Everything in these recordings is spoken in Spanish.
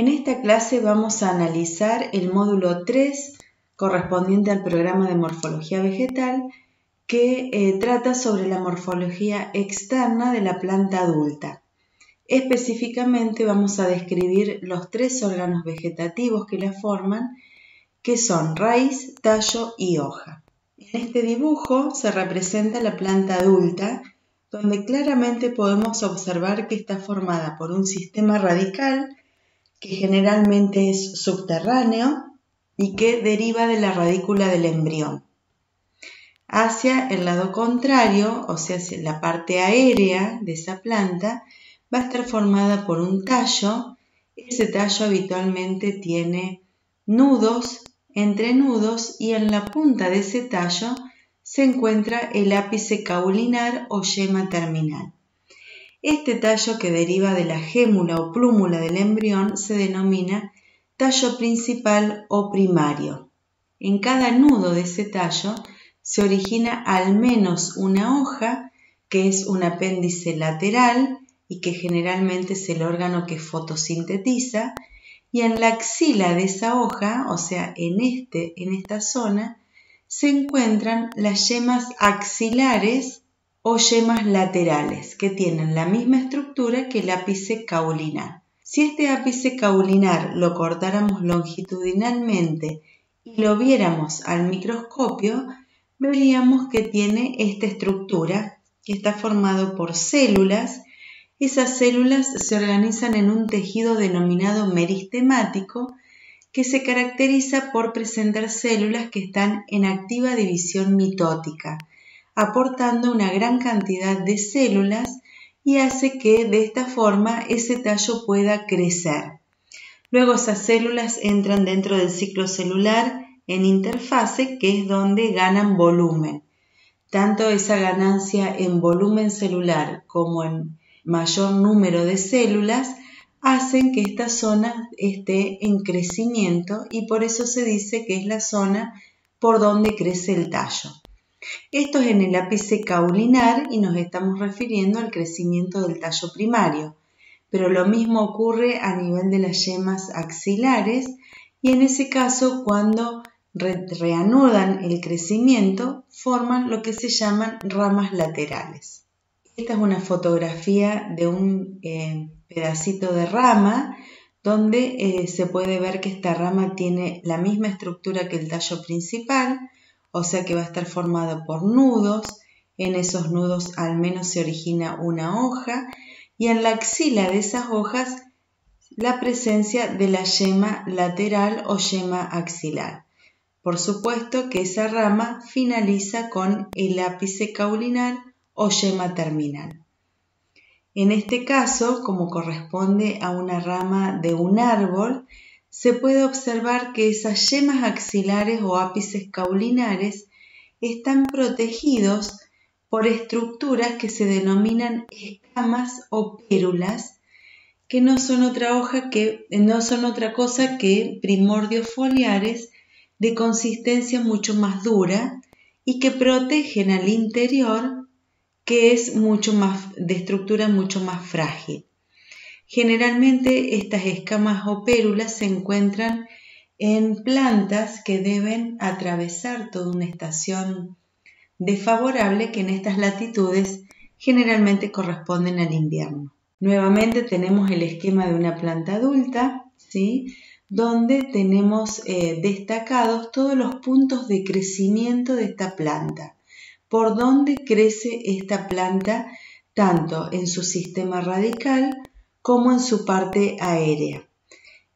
En esta clase vamos a analizar el módulo 3 correspondiente al programa de morfología vegetal que eh, trata sobre la morfología externa de la planta adulta. Específicamente vamos a describir los tres órganos vegetativos que la forman, que son raíz, tallo y hoja. En este dibujo se representa la planta adulta, donde claramente podemos observar que está formada por un sistema radical, que generalmente es subterráneo y que deriva de la radícula del embrión. Hacia el lado contrario, o sea, la parte aérea de esa planta, va a estar formada por un tallo. Ese tallo habitualmente tiene nudos, entrenudos y en la punta de ese tallo se encuentra el ápice caulinar o yema terminal. Este tallo que deriva de la gémula o plúmula del embrión se denomina tallo principal o primario. En cada nudo de ese tallo se origina al menos una hoja, que es un apéndice lateral, y que generalmente es el órgano que fotosintetiza, y en la axila de esa hoja, o sea, en, este, en esta zona, se encuentran las yemas axilares o yemas laterales, que tienen la misma estructura que el ápice caulinar. Si este ápice caulinar lo cortáramos longitudinalmente y lo viéramos al microscopio, veríamos que tiene esta estructura, que está formado por células esas células se organizan en un tejido denominado meristemático que se caracteriza por presentar células que están en activa división mitótica, aportando una gran cantidad de células y hace que de esta forma ese tallo pueda crecer. Luego esas células entran dentro del ciclo celular en interfase, que es donde ganan volumen. Tanto esa ganancia en volumen celular como en mayor número de células hacen que esta zona esté en crecimiento y por eso se dice que es la zona por donde crece el tallo. Esto es en el ápice caulinar y nos estamos refiriendo al crecimiento del tallo primario, pero lo mismo ocurre a nivel de las yemas axilares y en ese caso cuando reanudan el crecimiento forman lo que se llaman ramas laterales. Esta es una fotografía de un eh, pedacito de rama donde eh, se puede ver que esta rama tiene la misma estructura que el tallo principal, o sea que va a estar formado por nudos, en esos nudos al menos se origina una hoja y en la axila de esas hojas la presencia de la yema lateral o yema axilar. Por supuesto que esa rama finaliza con el ápice caulinar o yema terminal. En este caso, como corresponde a una rama de un árbol, se puede observar que esas yemas axilares o ápices caulinares están protegidos por estructuras que se denominan escamas o pérulas, que no son otra hoja que no son otra cosa que primordios foliares de consistencia mucho más dura y que protegen al interior que es mucho más de estructura mucho más frágil. Generalmente estas escamas o pérulas se encuentran en plantas que deben atravesar toda una estación desfavorable que en estas latitudes generalmente corresponden al invierno. Nuevamente tenemos el esquema de una planta adulta, ¿sí? donde tenemos eh, destacados todos los puntos de crecimiento de esta planta por dónde crece esta planta tanto en su sistema radical como en su parte aérea.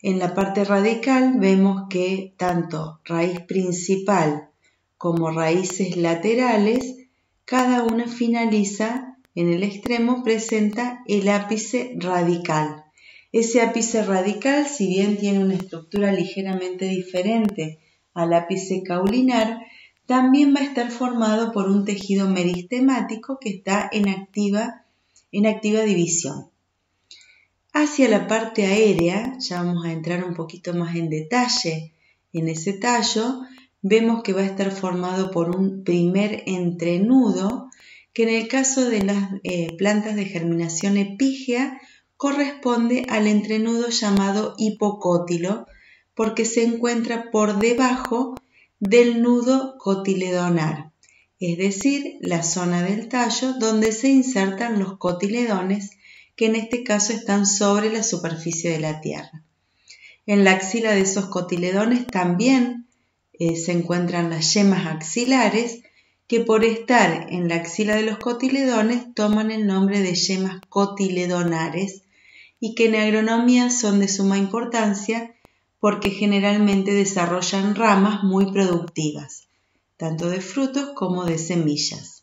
En la parte radical vemos que tanto raíz principal como raíces laterales, cada una finaliza en el extremo, presenta el ápice radical. Ese ápice radical, si bien tiene una estructura ligeramente diferente al ápice caulinar, también va a estar formado por un tejido meristemático que está en activa, división. Hacia la parte aérea, ya vamos a entrar un poquito más en detalle en ese tallo, vemos que va a estar formado por un primer entrenudo que en el caso de las eh, plantas de germinación epígea corresponde al entrenudo llamado hipocótilo porque se encuentra por debajo del nudo cotiledonar, es decir, la zona del tallo donde se insertan los cotiledones que en este caso están sobre la superficie de la tierra. En la axila de esos cotiledones también eh, se encuentran las yemas axilares que por estar en la axila de los cotiledones toman el nombre de yemas cotiledonares y que en agronomía son de suma importancia porque generalmente desarrollan ramas muy productivas, tanto de frutos como de semillas.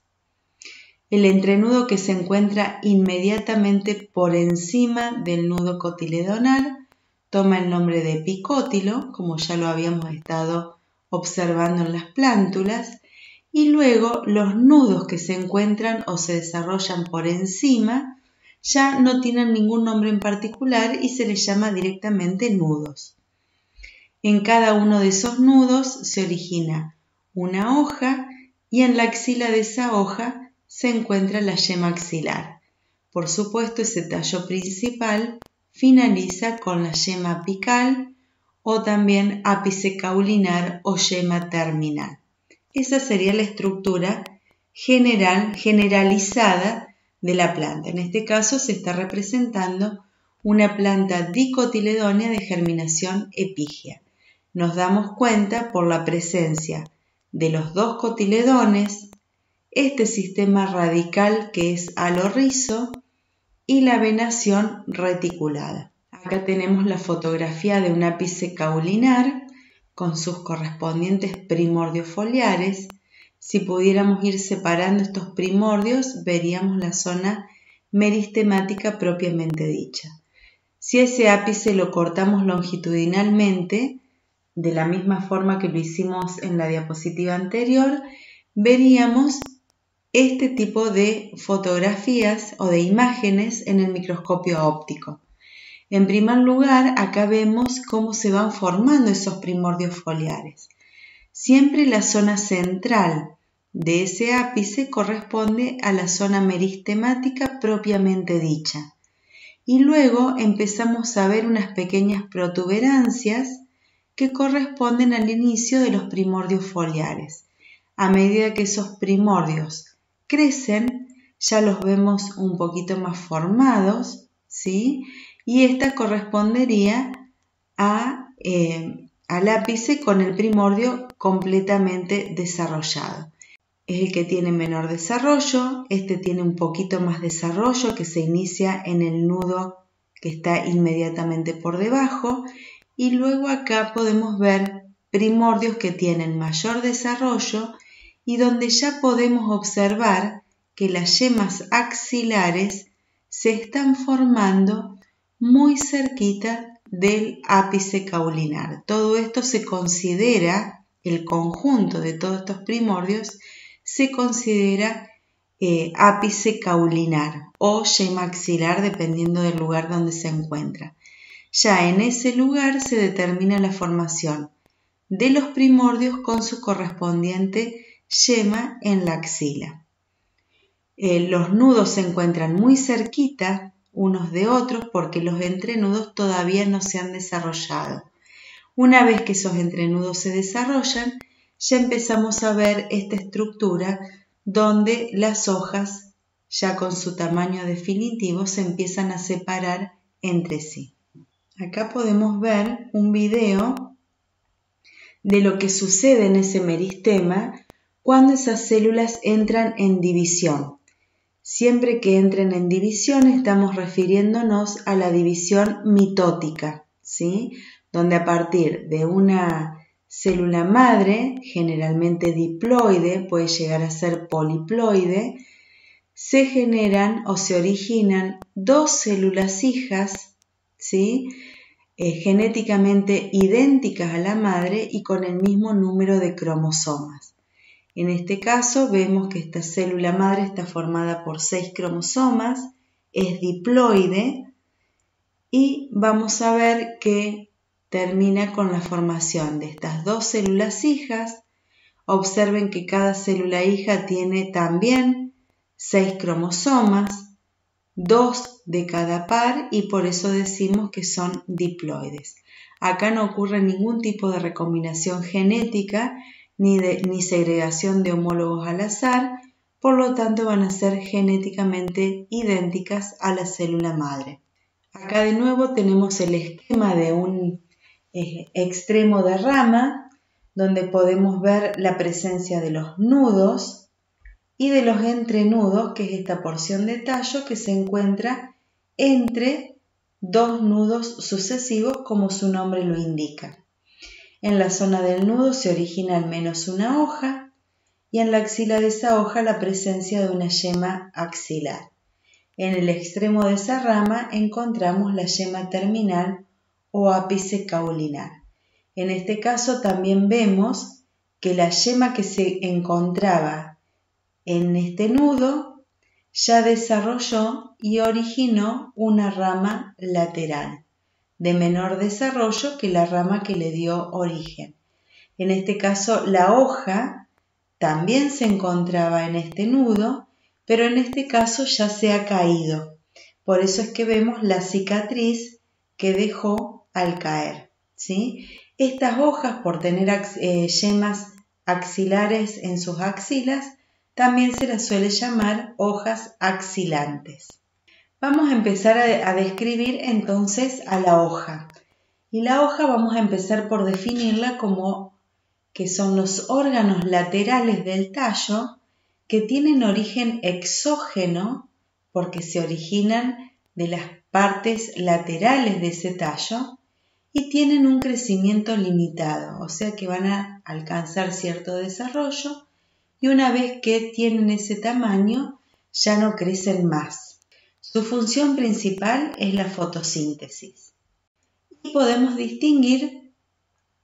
El entrenudo que se encuentra inmediatamente por encima del nudo cotiledonal toma el nombre de epicótilo, como ya lo habíamos estado observando en las plántulas, y luego los nudos que se encuentran o se desarrollan por encima ya no tienen ningún nombre en particular y se les llama directamente nudos. En cada uno de esos nudos se origina una hoja y en la axila de esa hoja se encuentra la yema axilar. Por supuesto, ese tallo principal finaliza con la yema apical o también ápice caulinar o yema terminal. Esa sería la estructura general, generalizada de la planta. En este caso se está representando una planta dicotiledónea de germinación epígea. Nos damos cuenta por la presencia de los dos cotiledones, este sistema radical que es rizo y la venación reticulada. Acá tenemos la fotografía de un ápice caulinar con sus correspondientes primordios foliares si pudiéramos ir separando estos primordios, veríamos la zona meristemática propiamente dicha. Si ese ápice lo cortamos longitudinalmente, de la misma forma que lo hicimos en la diapositiva anterior, veríamos este tipo de fotografías o de imágenes en el microscopio óptico. En primer lugar, acá vemos cómo se van formando esos primordios foliares. Siempre la zona central de ese ápice corresponde a la zona meristemática propiamente dicha. Y luego empezamos a ver unas pequeñas protuberancias que corresponden al inicio de los primordios foliares. A medida que esos primordios crecen, ya los vemos un poquito más formados, ¿sí? Y esta correspondería a eh, al ápice con el primordio completamente desarrollado. Es el que tiene menor desarrollo, este tiene un poquito más desarrollo que se inicia en el nudo que está inmediatamente por debajo y luego acá podemos ver primordios que tienen mayor desarrollo y donde ya podemos observar que las yemas axilares se están formando muy cerquita del ápice caulinar. Todo esto se considera, el conjunto de todos estos primordios, se considera eh, ápice caulinar o yema axilar dependiendo del lugar donde se encuentra. Ya en ese lugar se determina la formación de los primordios con su correspondiente yema en la axila. Eh, los nudos se encuentran muy cerquita unos de otros porque los entrenudos todavía no se han desarrollado. Una vez que esos entrenudos se desarrollan, ya empezamos a ver esta estructura donde las hojas, ya con su tamaño definitivo, se empiezan a separar entre sí. Acá podemos ver un video de lo que sucede en ese meristema cuando esas células entran en división. Siempre que entren en división estamos refiriéndonos a la división mitótica, ¿sí? donde a partir de una célula madre, generalmente diploide, puede llegar a ser poliploide, se generan o se originan dos células hijas, ¿sí? Eh, genéticamente idénticas a la madre y con el mismo número de cromosomas. En este caso vemos que esta célula madre está formada por seis cromosomas, es diploide y vamos a ver que termina con la formación de estas dos células hijas. Observen que cada célula hija tiene también seis cromosomas, dos de cada par y por eso decimos que son diploides. Acá no ocurre ningún tipo de recombinación genética ni, segregación de homólogos al azar, por lo tanto van a ser genéticamente idénticas a la célula madre. Acá de nuevo tenemos el esquema de un eh, extremo de rama donde podemos ver la presencia de los nudos y de los entrenudos, que es esta porción de tallo que se encuentra entre dos nudos sucesivos como su nombre lo indica. En la zona del nudo se origina al menos una hoja y en la axila de esa hoja la presencia de una yema axilar. En el extremo de esa rama encontramos la yema terminal o ápice caulinar. En este caso también vemos que la yema que se encontraba en este nudo ya desarrolló y originó una rama lateral, de menor desarrollo que la rama que le dio origen. En este caso, la hoja también se encontraba en este nudo, pero en este caso ya se ha caído. Por eso es que vemos la cicatriz que dejó al caer. ¿sí? Estas hojas, por tener eh, yemas axilares en sus axilas, también se las suele llamar hojas axilantes. Vamos a empezar a, describir entonces a la hoja. Y la hoja vamos a empezar por definirla como que son los órganos laterales del tallo que tienen origen exógeno porque se originan de las partes laterales de ese tallo y tienen un crecimiento limitado, o sea que van a alcanzar cierto desarrollo y una vez que tienen ese tamaño ya no crecen más. Su función principal es la fotosíntesis. Y podemos distinguir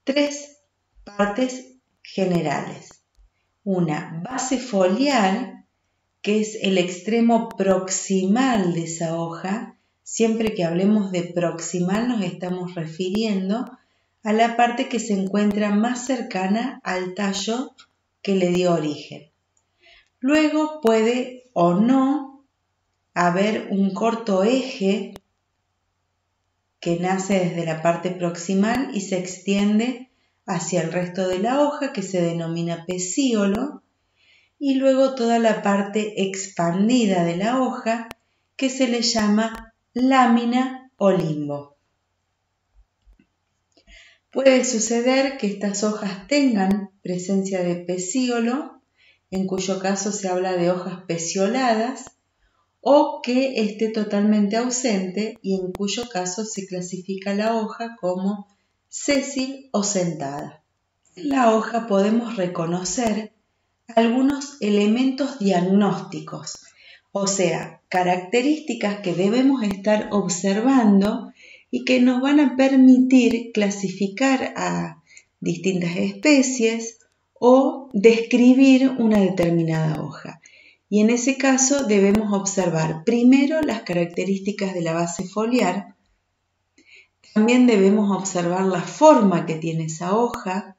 tres partes generales. Una base foliar, que es el extremo proximal de esa hoja. Siempre que hablemos de proximal nos estamos refiriendo a la parte que se encuentra más cercana al tallo que le dio origen. Luego puede o no haber un corto eje que nace desde la parte proximal y se extiende hacia el resto de la hoja que se denomina pecíolo y luego toda la parte expandida de la hoja que se le llama lámina o limbo. Puede suceder que estas hojas tengan presencia de pecíolo, en cuyo caso se habla de hojas pecioladas, o que esté totalmente ausente y en cuyo caso se clasifica la hoja como sésil o sentada. En la hoja podemos reconocer algunos elementos diagnósticos, o sea, características que debemos estar observando y que nos van a permitir clasificar a distintas especies o describir una determinada hoja. Y en ese caso debemos observar primero las características de la base foliar, también debemos observar la forma que tiene esa hoja,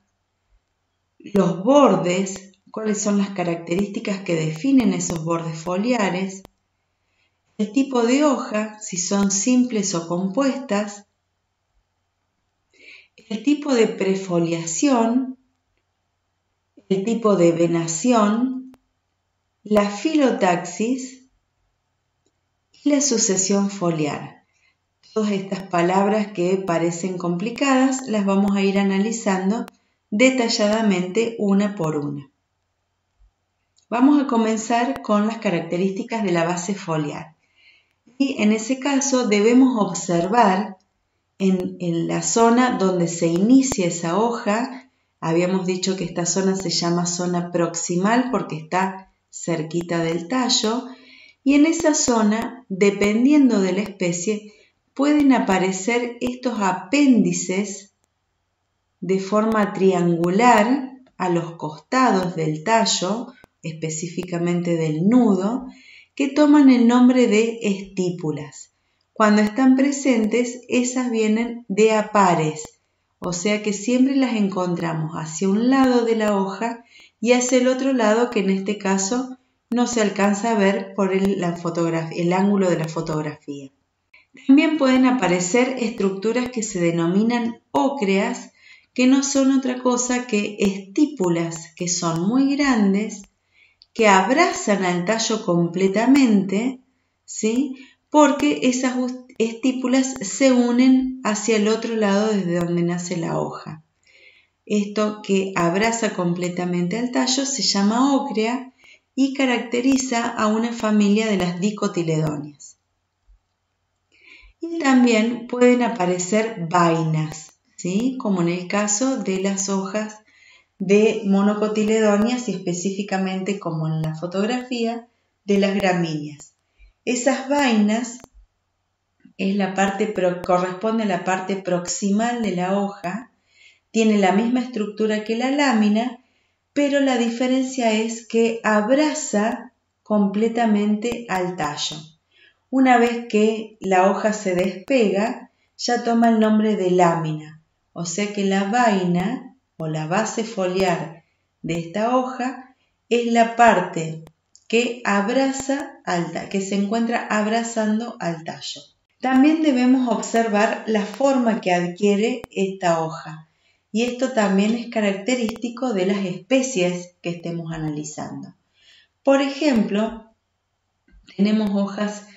los bordes, cuáles son las características que definen esos bordes foliares, el tipo de hoja, si son simples o compuestas, el tipo de prefoliación, el tipo de venación, la filotaxis y la sucesión foliar. Todas estas palabras que parecen complicadas las vamos a ir analizando detalladamente una por una. Vamos a comenzar con las características de la base foliar. Y en ese caso debemos observar en, la zona donde se inicia esa hoja, habíamos dicho que esta zona se llama zona proximal porque está cerquita del tallo, y en esa zona, dependiendo de la especie, pueden aparecer estos apéndices de forma triangular a los costados del tallo, específicamente del nudo, que toman el nombre de estípulas. Cuando están presentes, esas vienen de a pares, o sea que siempre las encontramos hacia un lado de la hoja y hacia el otro lado, que en este caso no se alcanza a ver por el, ángulo de la fotografía. También pueden aparecer estructuras que se denominan ócreas, que no son otra cosa que estípulas que son muy grandes, que abrazan al tallo completamente, ¿sí? porque esas estípulas se unen hacia el otro lado desde donde nace la hoja. Esto que abraza completamente al tallo se llama ócrea y caracteriza a una familia de las dicotiledóneas. Y también pueden aparecer vainas, ¿sí? como en el caso de las hojas de monocotiledóneas y específicamente como en la fotografía de las gramíneas. Esas vainas es la parte, corresponde a la parte proximal de la hoja, tiene la misma estructura que la lámina, pero la diferencia es que abraza completamente al tallo. Una vez que la hoja se despega, ya toma el nombre de lámina, o sea que la vaina o la base foliar de esta hoja es la parte que abraza al que se encuentra abrazando al tallo. También debemos observar la forma que adquiere esta hoja y esto también es característico de las especies que estemos analizando. Por ejemplo, tenemos hojas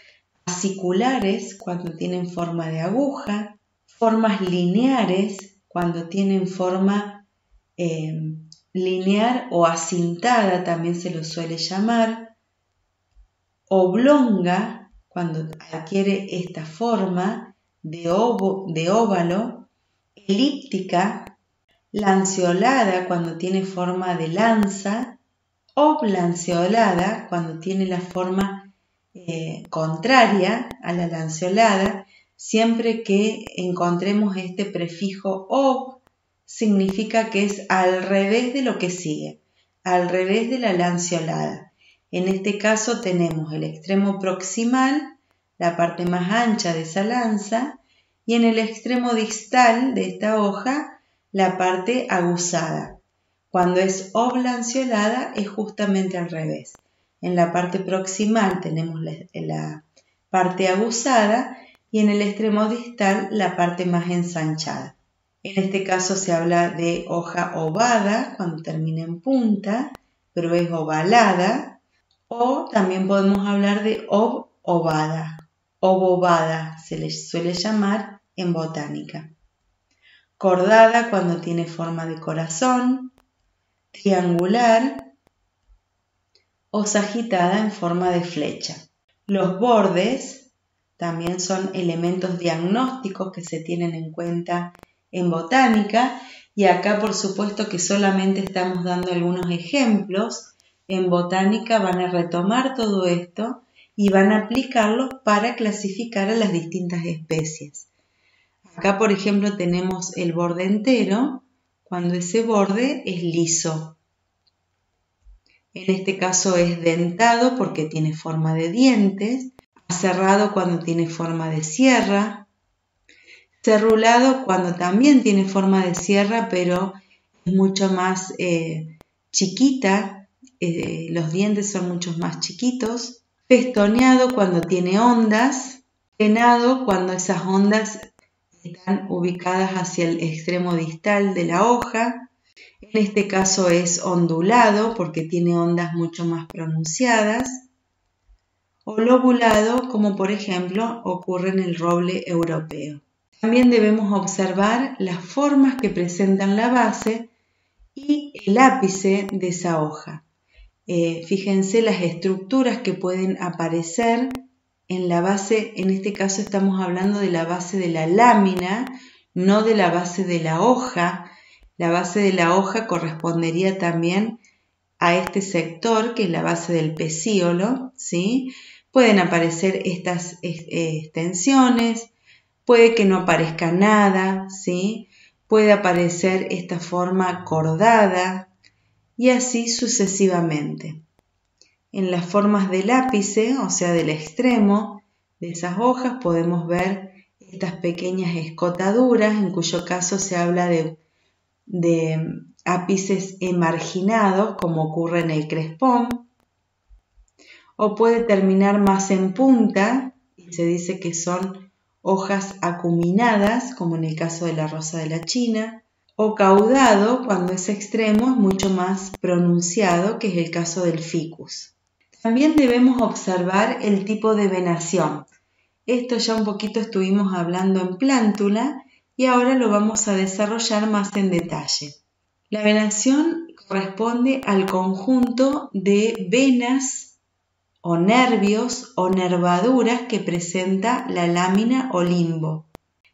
aciculares cuando tienen forma de aguja, formas lineares cuando tienen forma eh, lineal o acintada también se lo suele llamar, oblonga, cuando adquiere esta forma de, de óvalo, elíptica, lanceolada cuando tiene forma de lanza, oblanceolada cuando tiene la forma eh, contraria a la lanceolada, siempre que encontremos este prefijo ob significa que es al revés de lo que sigue, al revés de la lanceolada. En este caso tenemos el extremo proximal, la parte más ancha de esa lanza, y en el extremo distal de esta hoja, la parte aguzada. Cuando es oblanceolada es justamente al revés. En la parte proximal tenemos la, parte aguzada y en el extremo distal la parte más ensanchada. En este caso se habla de hoja ovada cuando termina en punta, pero es ovalada. O también podemos hablar de ob-ovada. Obovada se le suele llamar en botánica. Cordada cuando tiene forma de corazón. Triangular o sagitada en forma de flecha. Los bordes también son elementos diagnósticos que se tienen en cuenta en botánica y acá por supuesto que solamente estamos dando algunos ejemplos. En botánica van a retomar todo esto y van a aplicarlo para clasificar a las distintas especies. Acá por ejemplo tenemos el borde entero cuando ese borde es liso. En este caso es dentado porque tiene forma de dientes, cerrado cuando tiene forma de sierra, cerrulado cuando también tiene forma de sierra, pero es mucho más eh, chiquita, eh, los dientes son mucho más chiquitos, festoneado cuando tiene ondas, penado cuando esas ondas están ubicadas hacia el extremo distal de la hoja, en este caso es ondulado porque tiene ondas mucho más pronunciadas, o lobulado como por ejemplo ocurre en el roble europeo. También debemos observar las formas que presentan la base y el ápice de esa hoja. Eh, fíjense las estructuras que pueden aparecer en la base, en este caso estamos hablando de la base de la lámina, no de la base de la hoja. La base de la hoja correspondería también a este sector, que es la base del pecíolo, ¿sí? Pueden aparecer estas eh, extensiones, puede que no aparezca nada, ¿sí? Puede aparecer esta forma cordada y así sucesivamente. En las formas del ápice, o sea, del extremo de esas hojas, podemos ver estas pequeñas escotaduras, en cuyo caso se habla de, ápices emarginados, como ocurre en el crespón. o puede terminar más en punta y se dice que son hojas acuminadas, como en el caso de la rosa de la China, o caudado cuando ese extremo es mucho más pronunciado, que es el caso del ficus. También debemos observar el tipo de venación. Esto ya un poquito estuvimos hablando en plántula y ahora lo vamos a desarrollar más en detalle. La venación corresponde al conjunto de venas o nervios o nervaduras que presenta la lámina o limbo.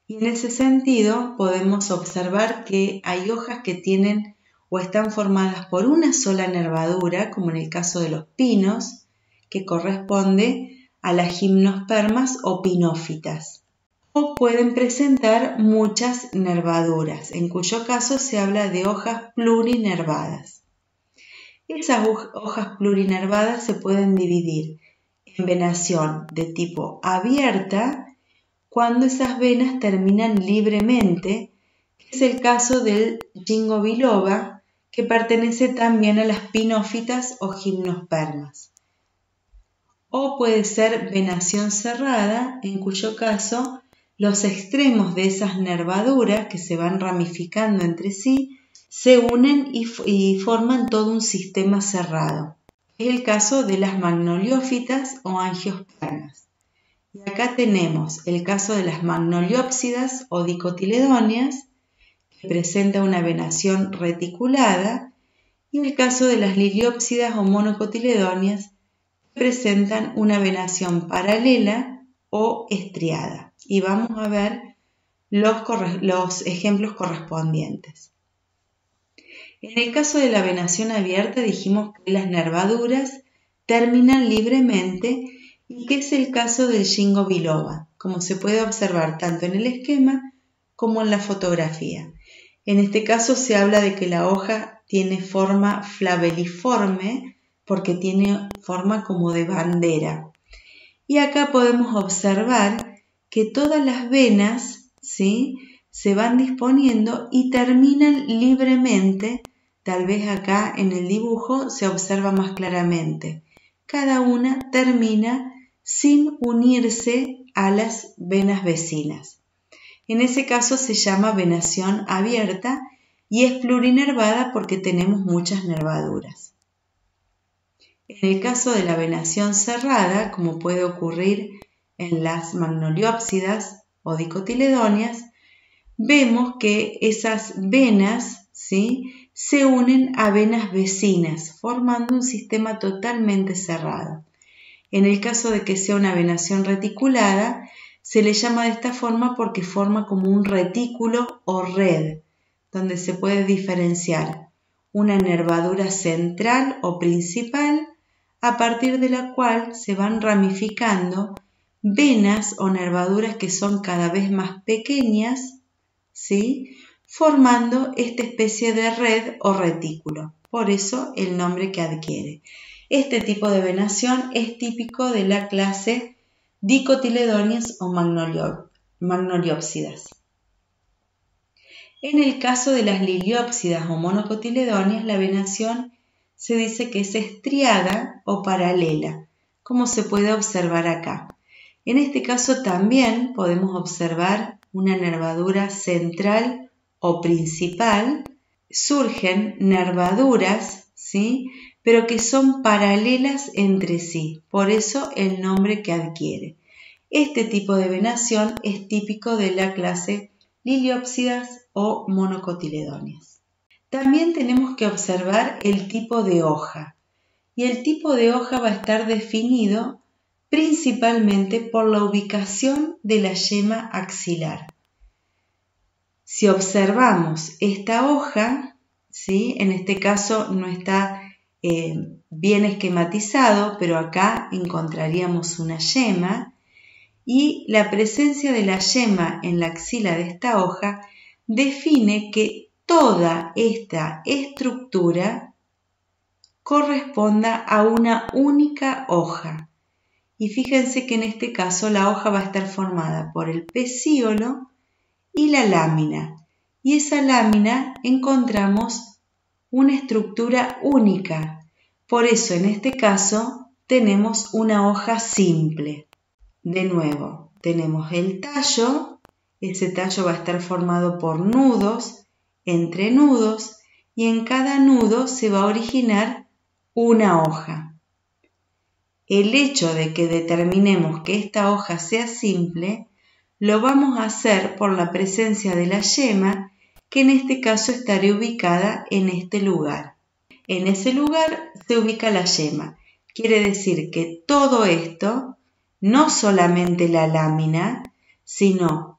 Y en ese sentido podemos observar que hay hojas que tienen o están formadas por una sola nervadura, como en el caso de los pinos, que corresponde a las gimnospermas o pinófitas. O pueden presentar muchas nervaduras, en cuyo caso se habla de hojas plurinervadas. Esas hojas plurinervadas se pueden dividir en venación de tipo abierta cuando esas venas terminan libremente, que es el caso del jingo biloba, que pertenece también a las pinófitas o gimnospermas. O puede ser venación cerrada, en cuyo caso los extremos de esas nervaduras que se van ramificando entre sí se unen y, forman todo un sistema cerrado. Es el caso de las magnoliófitas o angiospermas. Y acá tenemos el caso de las magnoliópsidas o dicotiledóneas, presenta una venación reticulada, y el caso de las liliópsidas o monocotiledóneas, presentan una venación paralela o estriada. Y vamos a ver los, los ejemplos correspondientes. En el caso de la venación abierta dijimos que las nervaduras terminan libremente y que es el caso del Shingo biloba, como se puede observar tanto en el esquema como en la fotografía. En este caso se habla de que la hoja tiene forma flabeliforme porque tiene forma como de bandera. Y acá podemos observar que todas las venas ¿sí? se van disponiendo y terminan libremente. Tal vez acá en el dibujo se observa más claramente. Cada una termina sin unirse a las venas vecinas. En ese caso se llama venación abierta y es plurinervada porque tenemos muchas nervaduras. En el caso de la venación cerrada, como puede ocurrir en las magnoliópsidas o dicotiledóneas, vemos que esas venas ¿sí? se unen a venas vecinas, formando un sistema totalmente cerrado. En el caso de que sea una venación reticulada, se le llama de esta forma porque forma como un retículo o red, donde se puede diferenciar una nervadura central o principal, a partir de la cual se van ramificando venas o nervaduras que son cada vez más pequeñas, ¿sí? formando esta especie de red o retículo. Por eso el nombre que adquiere. Este tipo de venación es típico de la clase dicotiledóneas o magnoliópsidas. En el caso de las liliópsidas o monocotiledóneas, la venación se dice que es estriada o paralela, como se puede observar acá. En este caso también podemos observar una nervadura central o principal. Surgen nervaduras, ¿sí? Pero que son paralelas entre sí, por eso el nombre que adquiere. Este tipo de venación es típico de la clase liliópsidas o monocotiledóneas. También tenemos que observar el tipo de hoja, y el tipo de hoja va a estar definido principalmente por la ubicación de la yema axilar. Si observamos esta hoja, ¿sí? en este caso no está eh, bien esquematizado, pero acá encontraríamos una yema y la presencia de la yema en la axila de esta hoja define que toda esta estructura corresponda a una única hoja. Y fíjense que en este caso la hoja va a estar formada por el pecíolo y la lámina. Y esa lámina encontramos una estructura única. Por eso, en este caso, tenemos una hoja simple. De nuevo, tenemos el tallo, ese tallo va a estar formado por nudos, entrenudos, y en cada nudo se va a originar una hoja. El hecho de que determinemos que esta hoja sea simple, lo vamos a hacer por la presencia de la yema, que en este caso estará ubicada en este lugar. En ese lugar se ubica la yema. Quiere decir que todo esto, no solamente la lámina, sino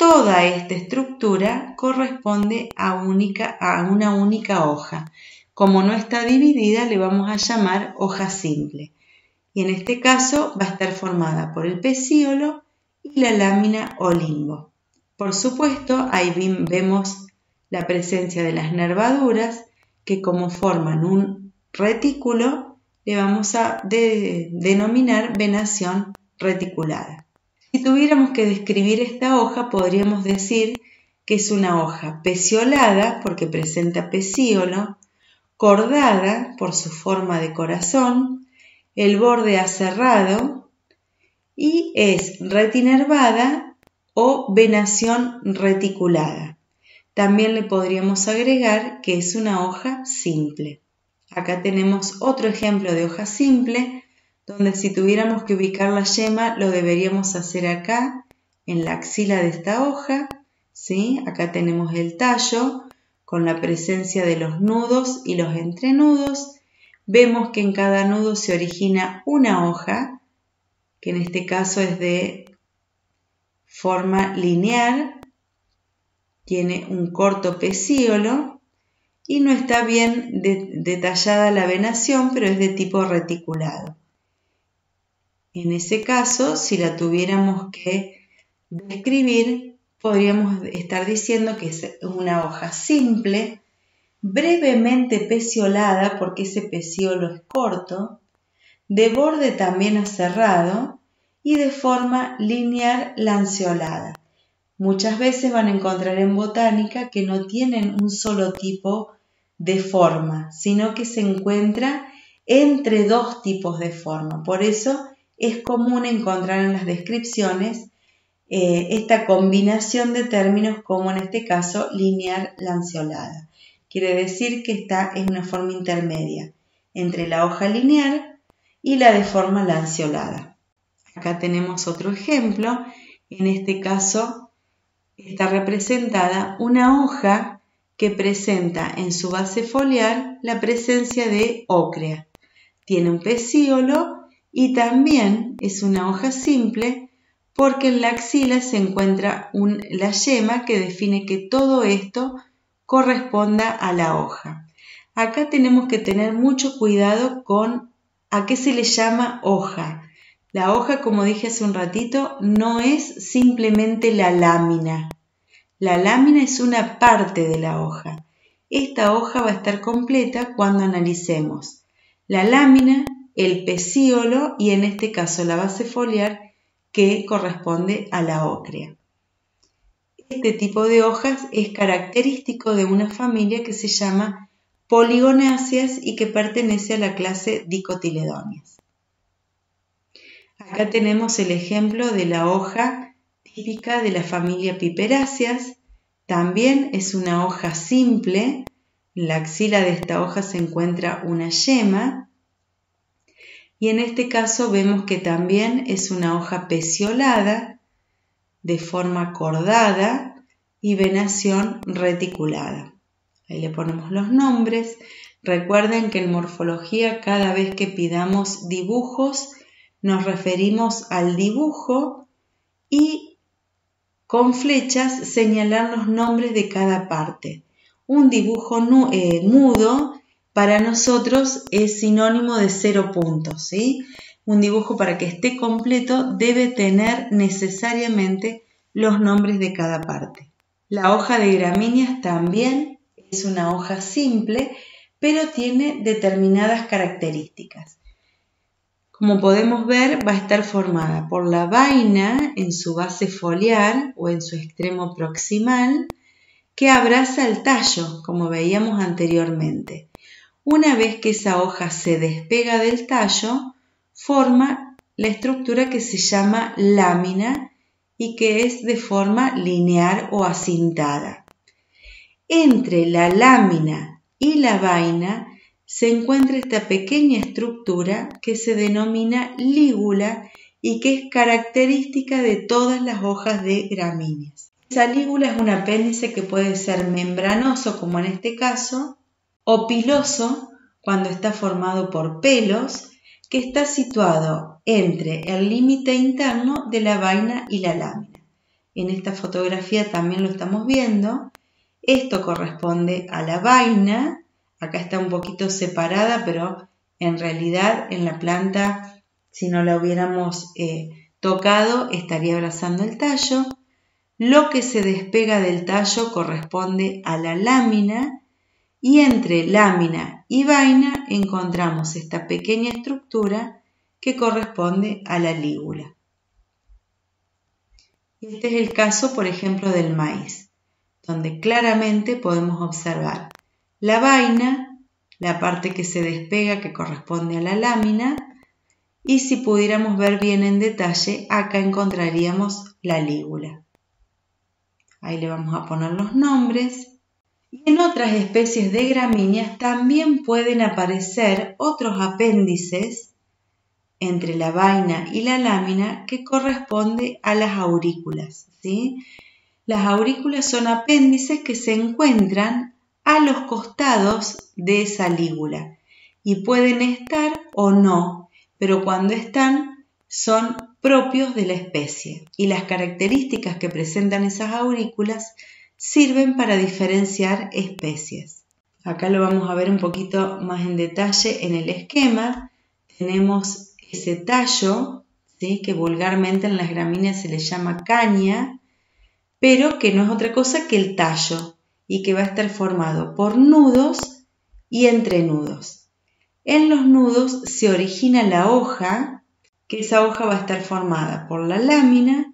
Toda esta estructura corresponde a, una única hoja. Como no está dividida, le vamos a llamar hoja simple. Y en este caso va a estar formada por el pecíolo y la lámina o limbo. Por supuesto, ahí vemos la presencia de las nervaduras que como forman un retículo le vamos a denominar venación reticulada. Si tuviéramos que describir esta hoja, podríamos decir que es una hoja peciolada porque presenta pecíolo, cordada por su forma de corazón, el borde aserrado y es retinervada o venación reticulada. También le podríamos agregar que es una hoja simple. Acá tenemos otro ejemplo de hoja simple donde si tuviéramos que ubicar la yema lo deberíamos hacer acá, en la axila de esta hoja, ¿sí? Acá tenemos el tallo con la presencia de los nudos y los entrenudos. Vemos que en cada nudo se origina una hoja, que en este caso es de forma lineal, tiene un corto pecíolo y no está bien detallada la venación, pero es de tipo reticulado. En ese caso, si la tuviéramos que describir, podríamos estar diciendo que es una hoja simple, brevemente peciolada, porque ese peciolo es corto, de borde también aserrado y de forma lineal lanceolada. Muchas veces van a encontrar en botánica que no tienen un solo tipo de forma, sino que se encuentra entre dos tipos de forma. Por eso es común encontrar en las descripciones eh, esta combinación de términos como en este caso linear lanceolada. Quiere decir que está en una forma intermedia entre la hoja lineal y la de forma lanceolada. Acá tenemos otro ejemplo. En este caso está representada una hoja que presenta en su base foliar la presencia de ócrea. Tiene un pecíolo y también es una hoja simple porque en la axila se encuentra la yema que define que todo esto corresponda a la hoja. Acá tenemos que tener mucho cuidado con a qué se le llama hoja. La hoja, como dije hace un ratito, no es simplemente la lámina. La lámina es una parte de la hoja. Esta hoja va a estar completa cuando analicemos la lámina, el pecíolo y en este caso la base foliar que corresponde a la ócrea. Este tipo de hojas es característico de una familia que se llama poligonáceas y que pertenece a la clase dicotiledóneas. Acá tenemos el ejemplo de la hoja típica de la familia piperáceas. También es una hoja simple. En la axila de esta hoja se encuentra una yema y en este caso vemos que también es una hoja peciolada de forma cordada y venación reticulada. Ahí le ponemos los nombres. Recuerden que en morfología cada vez que pidamos dibujos nos referimos al dibujo y con flechas señalar los nombres de cada parte. Un dibujo eh, mudo para nosotros es sinónimo de cero puntos, ¿sí? Un dibujo para que esté completo debe tener necesariamente los nombres de cada parte. La hoja de gramíneas también es una hoja simple, pero tiene determinadas características. Como podemos ver, va a estar formada por la vaina en su base foliar o en su extremo proximal, que abraza el tallo, como veíamos anteriormente. Una vez que esa hoja se despega del tallo, forma la estructura que se llama lámina y que es de forma lineal o acintada. Entre la lámina y la vaina se encuentra esta pequeña estructura que se denomina lígula y que es característica de todas las hojas de gramíneas. Esa lígula es un apéndice que puede ser membranoso, como en este caso, o piloso, cuando está formado por pelos, que está situado entre el límite interno de la vaina y la lámina. En esta fotografía también lo estamos viendo. Esto corresponde a la vaina. Acá está un poquito separada, pero en realidad en la planta, si no la hubiéramos eh, tocado, estaría abrazando el tallo. Lo que se despega del tallo corresponde a la lámina y entre lámina y vaina encontramos esta pequeña estructura que corresponde a la lígula. Este es el caso, por ejemplo, del maíz, donde claramente podemos observar la vaina, la parte que se despega que corresponde a la lámina, y si pudiéramos ver bien en detalle, acá encontraríamos la lígula. Ahí le vamos a poner los nombres y en otras especies de gramíneas también pueden aparecer otros apéndices entre la vaina y la lámina que corresponde a las aurículas. ¿sí? Las aurículas son apéndices que se encuentran a los costados de esa lígula y pueden estar o no, pero cuando están son propios de la especie y las características que presentan esas aurículas sirven para diferenciar especies. Acá lo vamos a ver un poquito más en detalle en el esquema. Tenemos ese tallo, ¿sí? que vulgarmente en las gramíneas se le llama caña, pero que no es otra cosa que el tallo y que va a estar formado por nudos y entrenudos. En los nudos se origina la hoja, que esa hoja va a estar formada por la lámina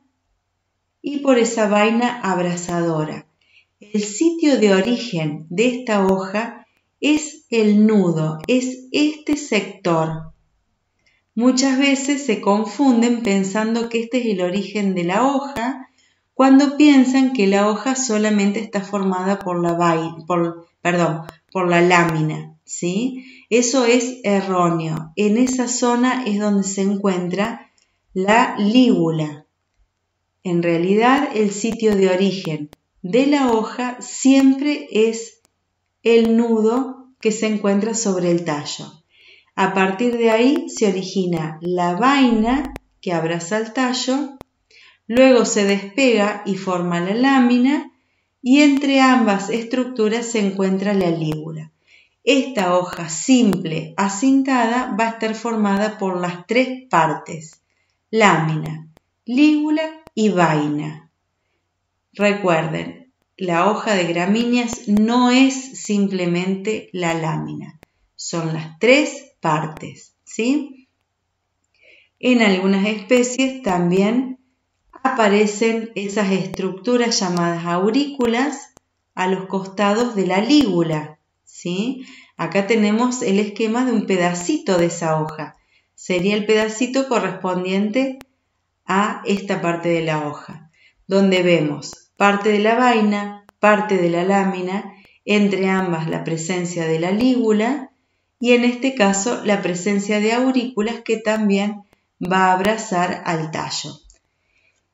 y por esa vaina abrasadora el sitio de origen de esta hoja es el nudo, es este sector. Muchas veces se confunden pensando que este es el origen de la hoja cuando piensan que la hoja solamente está formada por la, por, perdón, por la lámina. ¿sí? Eso es erróneo. En esa zona es donde se encuentra la lígula. En realidad el sitio de origen de la hoja siempre es el nudo que se encuentra sobre el tallo. A partir de ahí se origina la vaina que abraza el tallo, luego se despega y forma la lámina y entre ambas estructuras se encuentra la lígula. Esta hoja simple acintada va a estar formada por las tres partes, lámina, lígula y vaina. Recuerden, la hoja de gramíneas no es simplemente la lámina, son las tres partes, ¿sí? En algunas especies también aparecen esas estructuras llamadas aurículas a los costados de la lígula, ¿sí? Acá tenemos el esquema de un pedacito de esa hoja. Sería el pedacito correspondiente a esta parte de la hoja, donde vemos parte de la vaina, parte de la lámina, entre ambas la presencia de la lígula y en este caso la presencia de aurículas que también va a abrazar al tallo.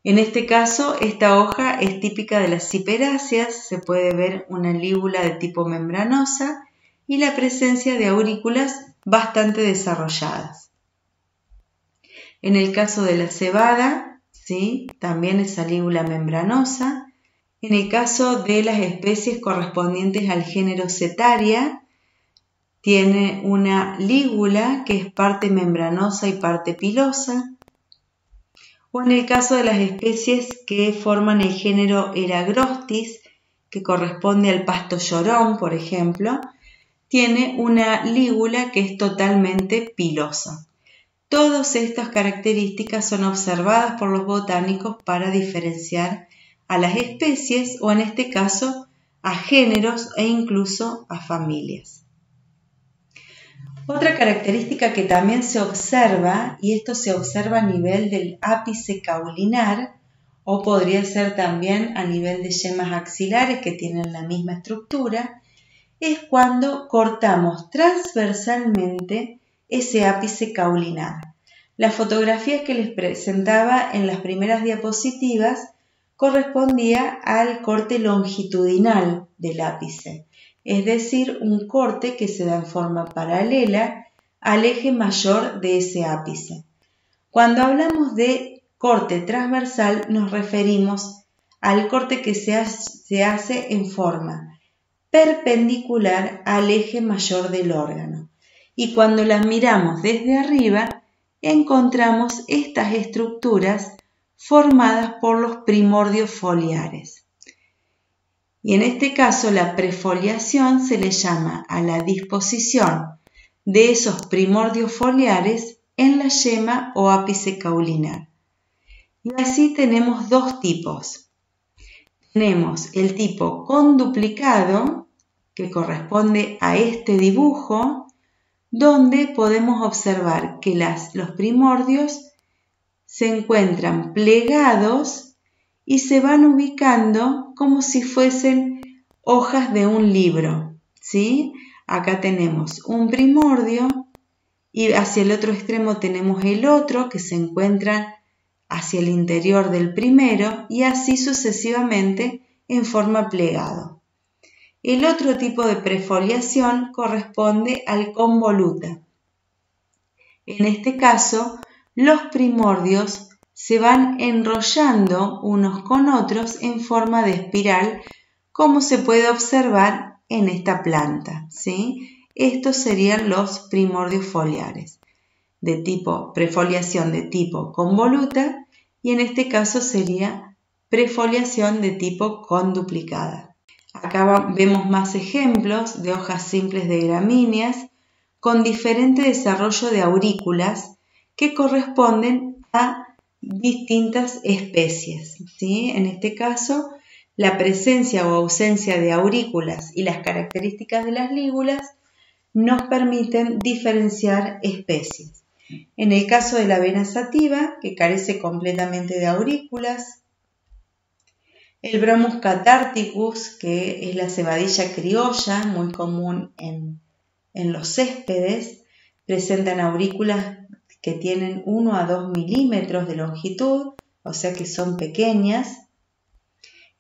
En este caso, esta hoja es típica de las ciperáceas, se puede ver una lígula de tipo membranosa y la presencia de aurículas bastante desarrolladas. En el caso de la cebada, ¿sí? también esa lígula membranosa en el caso de las especies correspondientes al género Cetaria, tiene una lígula que es parte membranosa y parte pilosa. O en el caso de las especies que forman el género Eragrostis, que corresponde al pasto llorón, por ejemplo, tiene una lígula que es totalmente pilosa. Todas estas características son observadas por los botánicos para diferenciar a las especies o en este caso a géneros e incluso a familias. Otra característica que también se observa, y esto se observa a nivel del ápice caulinar, o podría ser también a nivel de yemas axilares que tienen la misma estructura, es cuando cortamos transversalmente ese ápice caulinar. La fotografía que les presentaba en las primeras diapositivas correspondía al corte longitudinal del ápice, es decir, un corte que se da en forma paralela al eje mayor de ese ápice. Cuando hablamos de corte transversal nos referimos al corte que se hace en forma perpendicular al eje mayor del órgano. Y cuando las miramos desde arriba, encontramos estas estructuras formadas por los primordios foliares. Y en este caso la prefoliación se le llama a la disposición de esos primordios foliares en la yema o ápice caulinar. Y así tenemos dos tipos. Tenemos el tipo conduplicado, que corresponde a este dibujo, donde podemos observar que los primordios se encuentran plegados y se van ubicando como si fuesen hojas de un libro. ¿sí? Acá tenemos un primordio y hacia el otro extremo tenemos el otro que se encuentra hacia el interior del primero y así sucesivamente en forma plegado. El otro tipo de prefoliación corresponde al convoluta. En este caso, los primordios se van enrollando unos con otros en forma de espiral, como se puede observar en esta planta. ¿sí? Estos serían los primordios foliares, de tipo prefoliación de tipo convoluta y en este caso sería prefoliación de tipo conduplicada. Acá vemos más ejemplos de hojas simples de gramíneas con diferente desarrollo de aurículas que corresponden a distintas especies. ¿sí? En este caso, la presencia o ausencia de aurículas y las características de las lígulas nos permiten diferenciar especies. En el caso de la vena sativa, que carece completamente de aurículas, el Bromus catharticus, que es la cebadilla criolla, muy común en, los céspedes, presentan aurículas que tienen 1 a 2 milímetros de longitud, o sea que son pequeñas.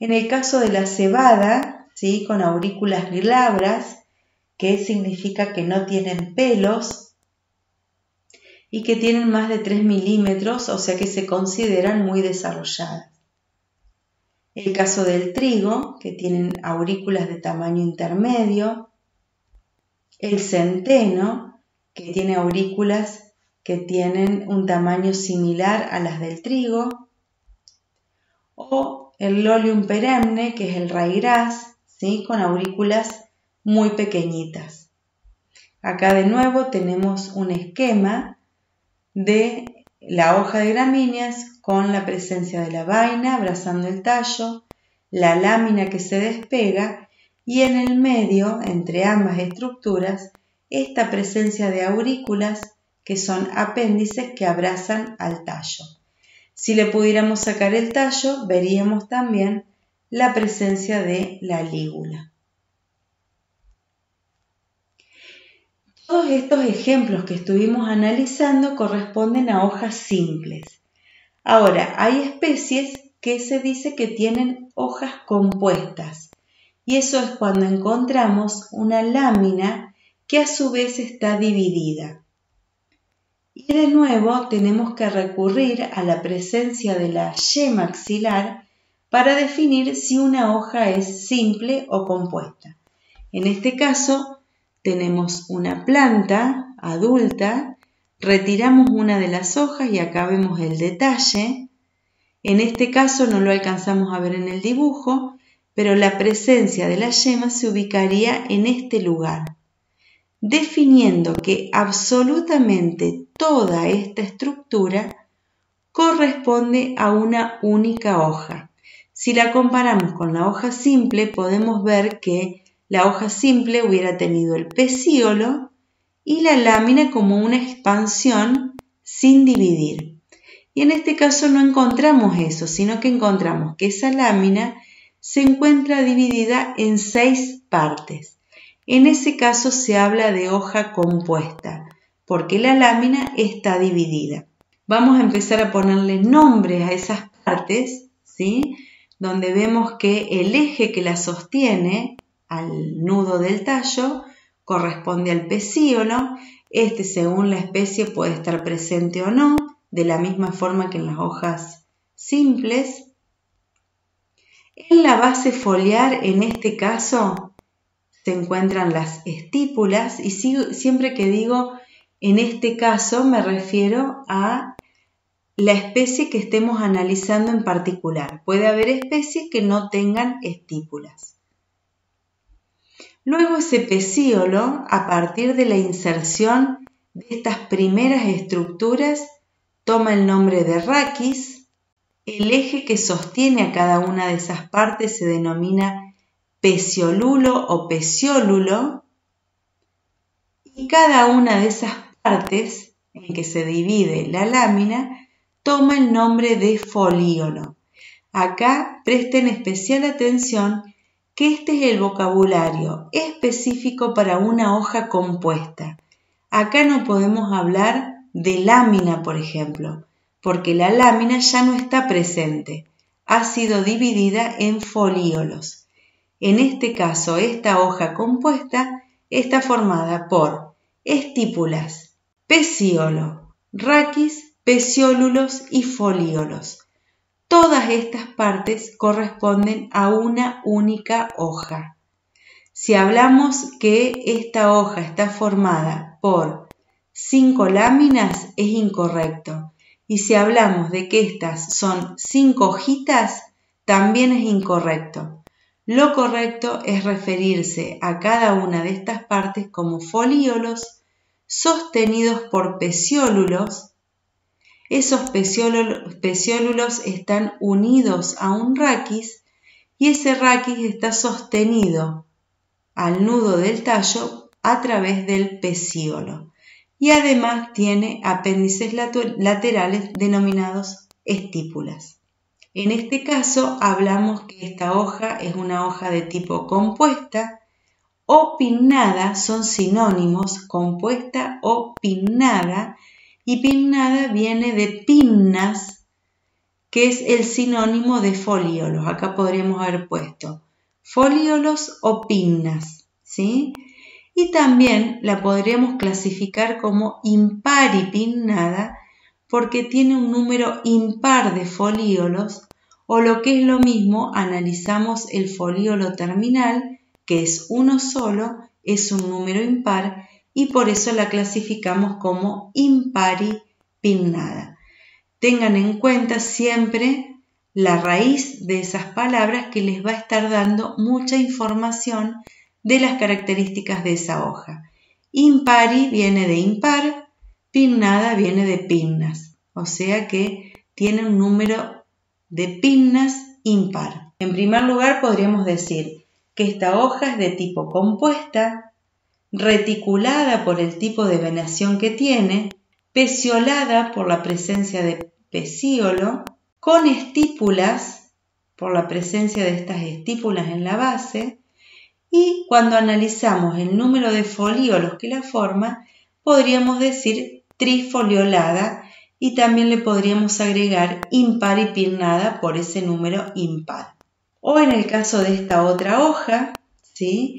En el caso de la cebada, ¿sí? con aurículas glabras, que significa que no tienen pelos y que tienen más de 3 milímetros, o sea que se consideran muy desarrolladas. El caso del trigo, que tienen aurículas de tamaño intermedio. El centeno, que tiene aurículas que tienen un tamaño similar a las del trigo. O el lolium perenne, que es el raigras, ¿sí? con aurículas muy pequeñitas. Acá de nuevo tenemos un esquema de la hoja de gramíneas con la presencia de la vaina abrazando el tallo, la lámina que se despega y en el medio, entre ambas estructuras, esta presencia de aurículas que son apéndices que abrazan al tallo. Si le pudiéramos sacar el tallo, veríamos también la presencia de la lígula. Todos estos ejemplos que estuvimos analizando corresponden a hojas simples. Ahora, hay especies que se dice que tienen hojas compuestas y eso es cuando encontramos una lámina que a su vez está dividida. Y de nuevo tenemos que recurrir a la presencia de la yema axilar para definir si una hoja es simple o compuesta. En este caso, tenemos una planta adulta, retiramos una de las hojas y acá vemos el detalle. En este caso no lo alcanzamos a ver en el dibujo, pero la presencia de la yema se ubicaría en este lugar, definiendo que absolutamente toda esta estructura corresponde a una única hoja. Si la comparamos con la hoja simple, podemos ver que la hoja simple hubiera tenido el pecíolo y la lámina como una expansión sin dividir. Y en este caso no encontramos eso, sino que encontramos que esa lámina se encuentra dividida en seis partes. En ese caso se habla de hoja compuesta, porque la lámina está dividida. Vamos a empezar a ponerle nombres a esas partes, ¿sí? Donde vemos que el eje que la sostiene al nudo del tallo corresponde al pecíolo. Este, según la especie, puede estar presente o no, de la misma forma que en las hojas simples. En la base foliar, en este caso, se encuentran las estípulas y siempre que digo en este caso me refiero a la especie que estemos analizando en particular. Puede haber especies que no tengan estípulas. Luego ese pecíolo, a partir de la inserción de estas primeras estructuras, toma el nombre de raquis. El eje que sostiene a cada una de esas partes se denomina peciolulo o peciolulo. Y cada una de esas partes en que se divide la lámina toma el nombre de folíolo. Acá presten especial atención que este es el vocabulario específico para una hoja compuesta. Acá no podemos hablar de lámina, por ejemplo, porque la lámina ya no está presente, ha sido dividida en folíolos. En este caso, esta hoja compuesta está formada por estípulas, pecíolo, raquis, peciólulos y folíolos. Todas estas partes corresponden a una única hoja. Si hablamos que esta hoja está formada por cinco láminas, es incorrecto. Y si hablamos de que estas son cinco hojitas, también es incorrecto. Lo correcto es referirse a cada una de estas partes como folíolos sostenidos por peciólulos esos peciólulos están unidos a un raquis y ese raquis está sostenido al nudo del tallo a través del pecíolo y además tiene apéndices laterales denominados estípulas. En este caso hablamos que esta hoja es una hoja de tipo compuesta o pinnada, son sinónimos, compuesta o pinnada, y pinnada viene de pinnas, que es el sinónimo de folíolos. Acá podríamos haber puesto folíolos o pinnas, ¿sí? Y también la podríamos clasificar como impar y pinnada porque tiene un número impar de folíolos o lo que es lo mismo, analizamos el folíolo terminal, que es uno solo, es un número impar y por eso la clasificamos como impari pinnada. Tengan en cuenta siempre la raíz de esas palabras que les va a estar dando mucha información de las características de esa hoja. Impari viene de impar, pinnada viene de pinnas, o sea que tiene un número de pinnas impar. En primer lugar podríamos decir que esta hoja es de tipo compuesta, reticulada por el tipo de venación que tiene, peciolada por la presencia de pecíolo, con estípulas por la presencia de estas estípulas en la base, y cuando analizamos el número de folíolos que la forma, podríamos decir trifoliolada y también le podríamos agregar impar y pinnada por ese número impar. O en el caso de esta otra hoja, ¿sí?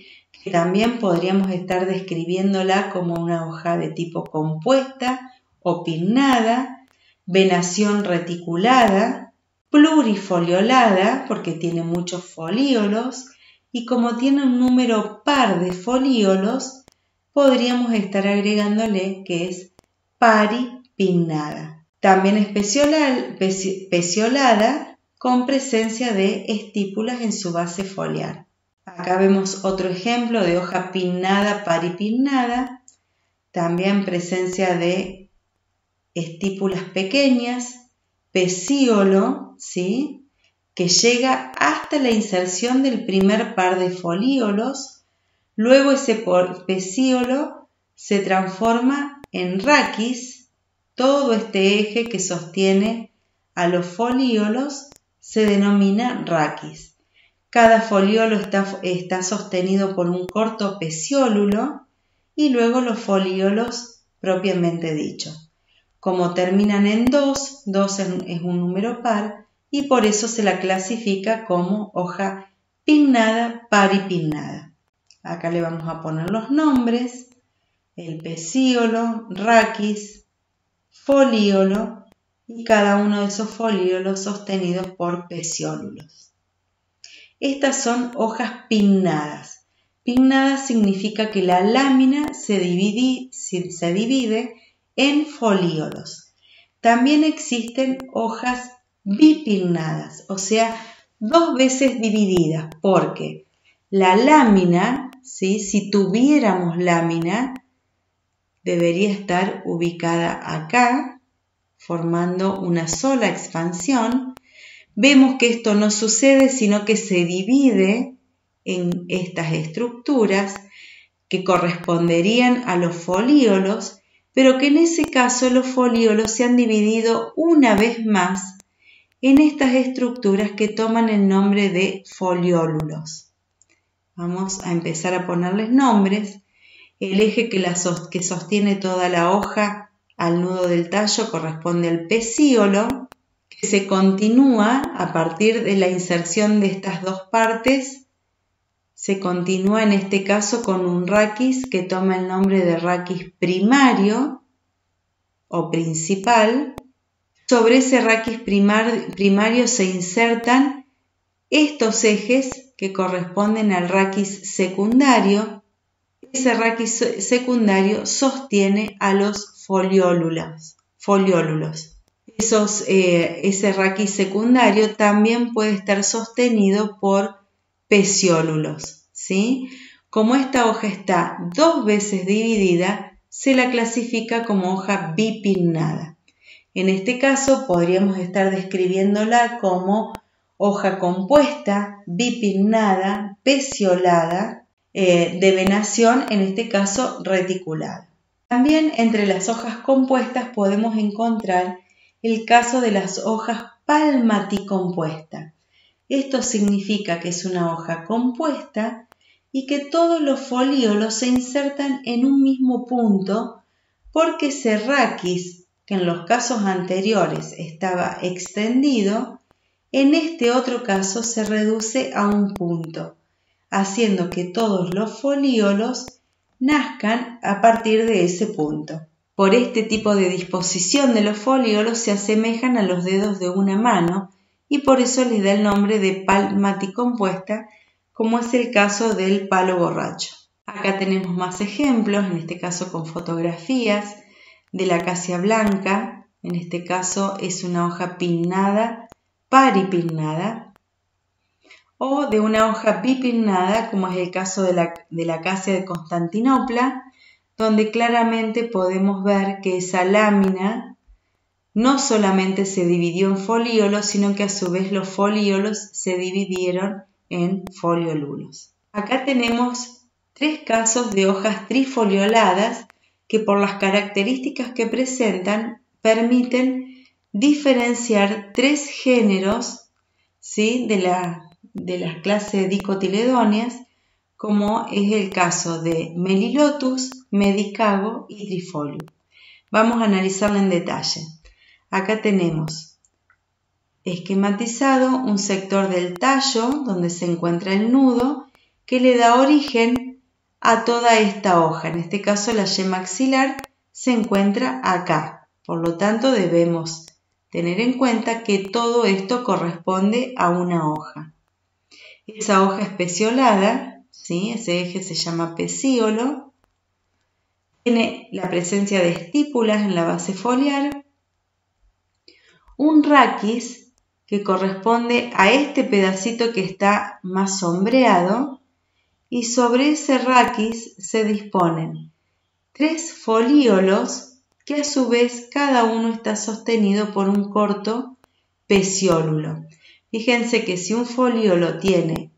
También podríamos estar describiéndola como una hoja de tipo compuesta o pinnada, venación reticulada, plurifoliolada, porque tiene muchos folíolos, y como tiene un número par de folíolos, podríamos estar agregándole que es paripinnada. También es peciolada con presencia de estípulas en su base foliar. Acá vemos otro ejemplo de hoja pinnada, paripinnada, también presencia de estípulas pequeñas, pecíolo, ¿sí? que llega hasta la inserción del primer par de folíolos, luego ese pecíolo se transforma en raquis, todo este eje que sostiene a los folíolos se denomina raquis. Cada foliolo está, está, sostenido por un corto peciólulo y luego los folíolos propiamente dicho. Como terminan en 2, 2 es un número par y por eso se la clasifica como hoja pinnada, paripinnada. Acá le vamos a poner los nombres, el pecíolo, raquis, folíolo y cada uno de esos folíolos sostenidos por peciólulos. Estas son hojas pinnadas. Pinnadas significa que la lámina se divide, en folíolos. También existen hojas bipinnadas, o sea, dos veces divididas, porque la lámina, si tuviéramos lámina, debería estar ubicada acá, formando una sola expansión. Vemos que esto no sucede, sino que se divide en estas estructuras que corresponderían a los folíolos, pero que en ese caso los folíolos se han dividido una vez más en estas estructuras que toman el nombre de foliólulos. Vamos a empezar a ponerles nombres. El eje que, sostiene toda la hoja al nudo del tallo corresponde al pecíolo, que se continúa a partir de la inserción de estas dos partes. Se continúa en este caso con un raquis que toma el nombre de raquis primario o principal sobre ese raquis primario se insertan estos ejes que corresponden al raquis secundario. Secundario sostiene a los foliólulos. foliólulos. Eh, ese raquis secundario también puede estar sostenido por peciólulos. ¿sí? Como esta hoja está dos veces dividida, se la clasifica como hoja bipinnada. En este caso podríamos estar describiéndola como hoja compuesta, bipinnada, peciolada, eh, de venación, en este caso reticulada. También entre las hojas compuestas podemos encontrar el caso de las hojas palmaticompuesta. Esto significa que es una hoja compuesta y que todos los folíolos se insertan en un mismo punto porque Serraquis que en los casos anteriores estaba extendido, en este otro caso se reduce a un punto, haciendo que todos los folíolos nazcan a partir de ese punto. Por este tipo de disposición de los folíolos se asemejan a los dedos de una mano y por eso les da el nombre de palmaticompuesta, como es el caso del palo borracho. Acá tenemos más ejemplos, en este caso con fotografías, de la acacia blanca, en este caso es una hoja pinnada, paripinnada, o de una hoja bipinnada, como es el caso de la, de la acacia de Constantinopla, donde claramente podemos ver que esa lámina no solamente se dividió en folíolos, sino que a su vez los folíolos se dividieron en foliolulos. Acá tenemos tres casos de hojas trifolioladas que por las características que presentan permiten diferenciar tres géneros ¿sí? de, la, de las clases dicotiledóneas, como es el caso de Melilotus, Medicago y Trifolio. Vamos a analizarlo en detalle. Acá tenemos esquematizado un sector del tallo donde se encuentra el nudo que le da origen a toda esta hoja. En este caso la yema axilar se encuentra acá. Por lo tanto debemos tener en cuenta que todo esto corresponde a una hoja. Esa hoja es peciolada, ¿sí? ese eje se llama pecíolo. Tiene la presencia de estípulas en la base foliar. Un raquis que corresponde a este pedacito que está más sombreado y sobre ese raquis se disponen tres folíolos que a su vez cada uno está sostenido por un corto peciólulo. Fíjense que si un foliolo tiene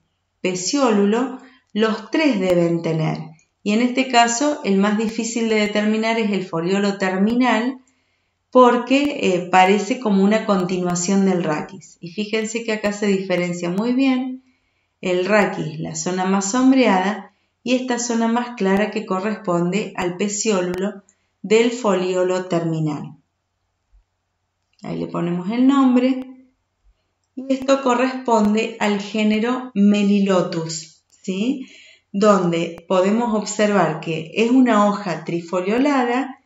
peciólulo, los tres deben tener y en este caso el más difícil de determinar es el foliolo terminal porque eh, parece como una continuación del raquis. Y fíjense que acá se diferencia muy bien el raquis, la zona más sombreada, y esta zona más clara que corresponde al peciolulo del foliolo terminal. Ahí le ponemos el nombre. Y esto corresponde al género Melilotus, ¿sí? donde podemos observar que es una hoja trifoliolada,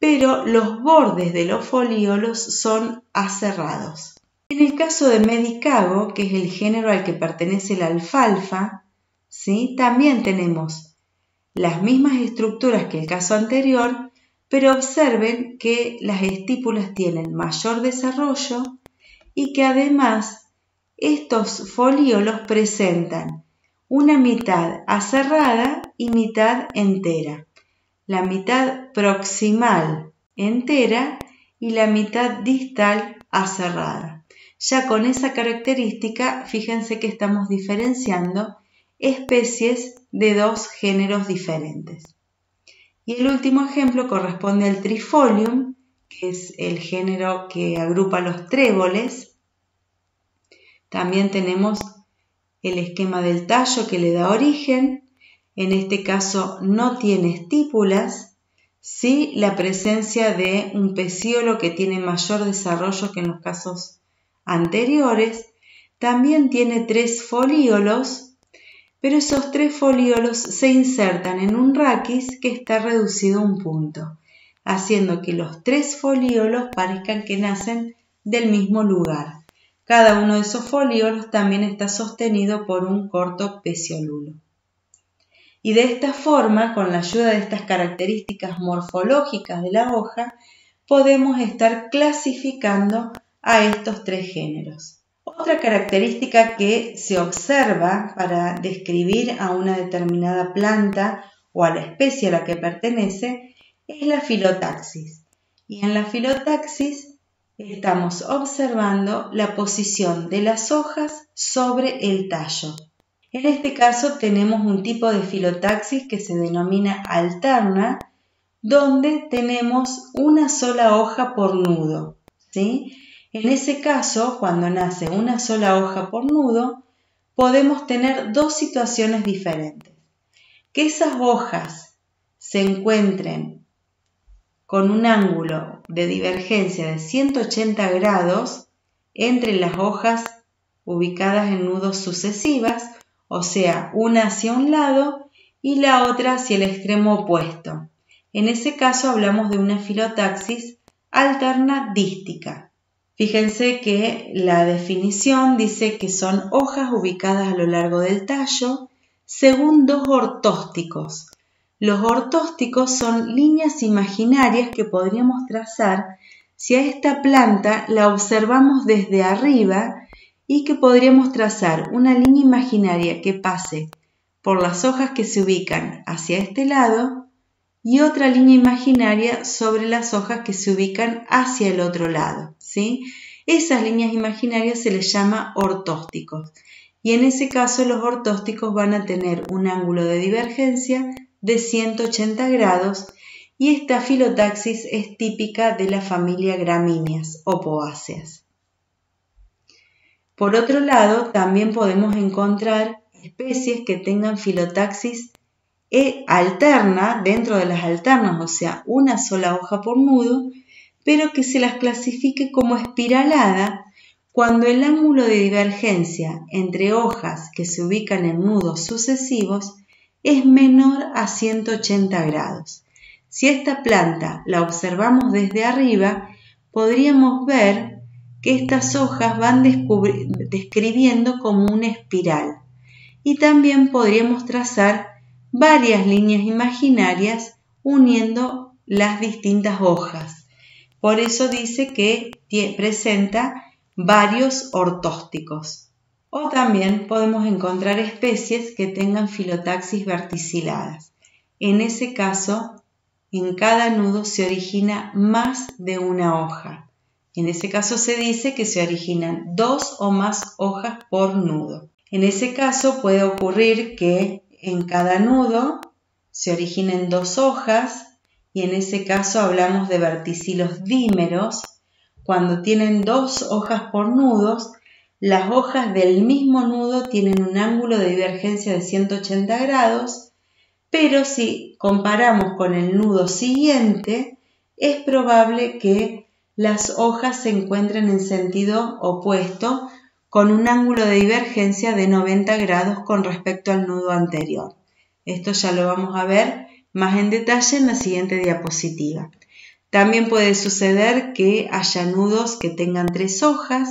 pero los bordes de los folíolos son aserrados. En el caso de Medicago, que es el género al que pertenece la alfalfa, ¿sí? también tenemos las mismas estructuras que el caso anterior, pero observen que las estípulas tienen mayor desarrollo y que además estos folíolos presentan una mitad aserrada y mitad entera. La mitad proximal entera y la mitad distal aserrada. Ya con esa característica, fíjense que estamos diferenciando especies de dos géneros diferentes. Y el último ejemplo corresponde al trifolium, que es el género que agrupa los tréboles. También tenemos el esquema del tallo que le da origen. En este caso no tiene estípulas, sí la presencia de un pecíolo que tiene mayor desarrollo que en los casos anteriores. También tiene tres folíolos, pero esos tres folíolos se insertan en un raquis que está reducido a un punto, haciendo que los tres folíolos parezcan que nacen del mismo lugar. Cada uno de esos folíolos también está sostenido por un corto peciolulo. Y de esta forma, con la ayuda de estas características morfológicas de la hoja, podemos estar clasificando a estos tres géneros. Otra característica que se observa para describir a una determinada planta o a la especie a la que pertenece es la filotaxis. Y en la filotaxis estamos observando la posición de las hojas sobre el tallo. En este caso tenemos un tipo de filotaxis que se denomina alterna, donde tenemos una sola hoja por nudo. ¿sí? En ese caso, cuando nace una sola hoja por nudo, podemos tener dos situaciones diferentes. Que esas hojas se encuentren con un ángulo de divergencia de 180 grados entre las hojas ubicadas en nudos sucesivas, o sea, una hacia un lado y la otra hacia el extremo opuesto. En ese caso hablamos de una filotaxis alterna dística. Fíjense que la definición dice que son hojas ubicadas a lo largo del tallo según dos ortósticos, los ortósticos son líneas imaginarias que podríamos trazar si a esta planta la observamos desde arriba y que podríamos trazar una línea imaginaria que pase por las hojas que se ubican hacia este lado y otra línea imaginaria sobre las hojas que se ubican hacia el otro lado. ¿sí? Esas líneas imaginarias se les llama ortósticos y en ese caso los ortósticos van a tener un ángulo de divergencia de 180 grados y esta filotaxis es típica de la familia gramíneas o poáceas. Por otro lado, también podemos encontrar especies que tengan filotaxis e alterna dentro de las alternas, o sea, una sola hoja por nudo, pero que se las clasifique como espiralada cuando el ángulo de divergencia entre hojas que se ubican en nudos sucesivos es menor a 180 grados. Si esta planta la observamos desde arriba, podríamos ver que estas hojas van describiendo como una espiral y también podríamos trazar varias líneas imaginarias uniendo las distintas hojas. Por eso dice que presenta varios ortósticos. O también podemos encontrar especies que tengan filotaxis verticiladas. En ese caso, en cada nudo se origina más de una hoja. En ese caso se dice que se originan dos o más hojas por nudo. En ese caso puede ocurrir que en cada nudo se originen dos hojas y en ese caso hablamos de verticilos dímeros. Cuando tienen dos hojas por nudos, las hojas del mismo nudo tienen un ángulo de divergencia de 180 grados, pero si comparamos con el nudo siguiente, es probable que las hojas se encuentren en sentido opuesto con un ángulo de divergencia de 90 grados con respecto al nudo anterior. Esto ya lo vamos a ver más en detalle en la siguiente diapositiva. También puede suceder que haya nudos que tengan tres hojas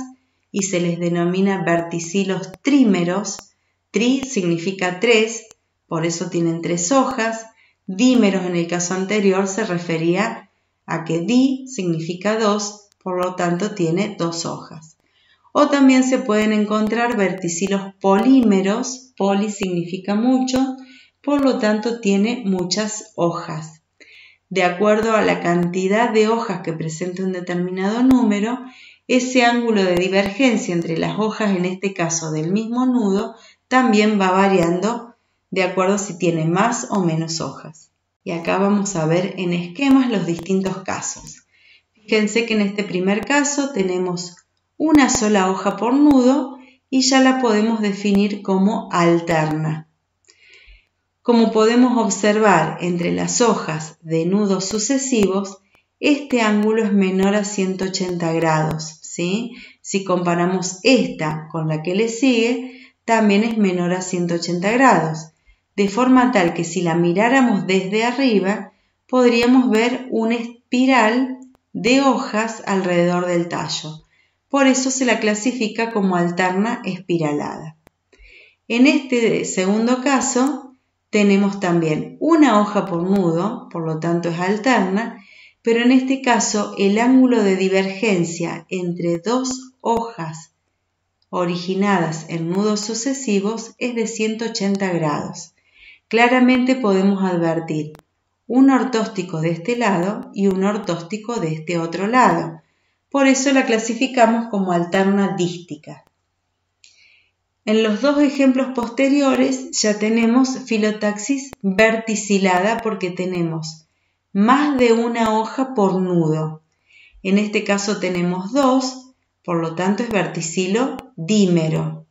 y se les denomina verticilos trímeros. Tri significa tres, por eso tienen tres hojas. Dímeros en el caso anterior se refería a que di significa dos, por lo tanto tiene dos hojas. O también se pueden encontrar verticilos polímeros, poli significa mucho, por lo tanto tiene muchas hojas. De acuerdo a la cantidad de hojas que presenta un determinado número, ese ángulo de divergencia entre las hojas, en este caso del mismo nudo, también va variando de acuerdo si tiene más o menos hojas. Y acá vamos a ver en esquemas los distintos casos. Fíjense que en este primer caso tenemos una sola hoja por nudo y ya la podemos definir como alterna. Como podemos observar entre las hojas de nudos sucesivos, este ángulo es menor a 180 grados. ¿sí? Si comparamos esta con la que le sigue, también es menor a 180 grados, de forma tal que si la miráramos desde arriba, podríamos ver una espiral de hojas alrededor del tallo. Por eso se la clasifica como alterna espiralada. En este segundo caso, tenemos también una hoja por nudo, por lo tanto es alterna, pero en este caso el ángulo de divergencia entre dos hojas originadas en nudos sucesivos es de 180 grados. Claramente podemos advertir un ortóstico de este lado y un ortóstico de este otro lado. Por eso la clasificamos como alterna dística. En los dos ejemplos posteriores ya tenemos filotaxis verticilada porque tenemos más de una hoja por nudo. En este caso tenemos dos, por lo tanto es verticilo dímero.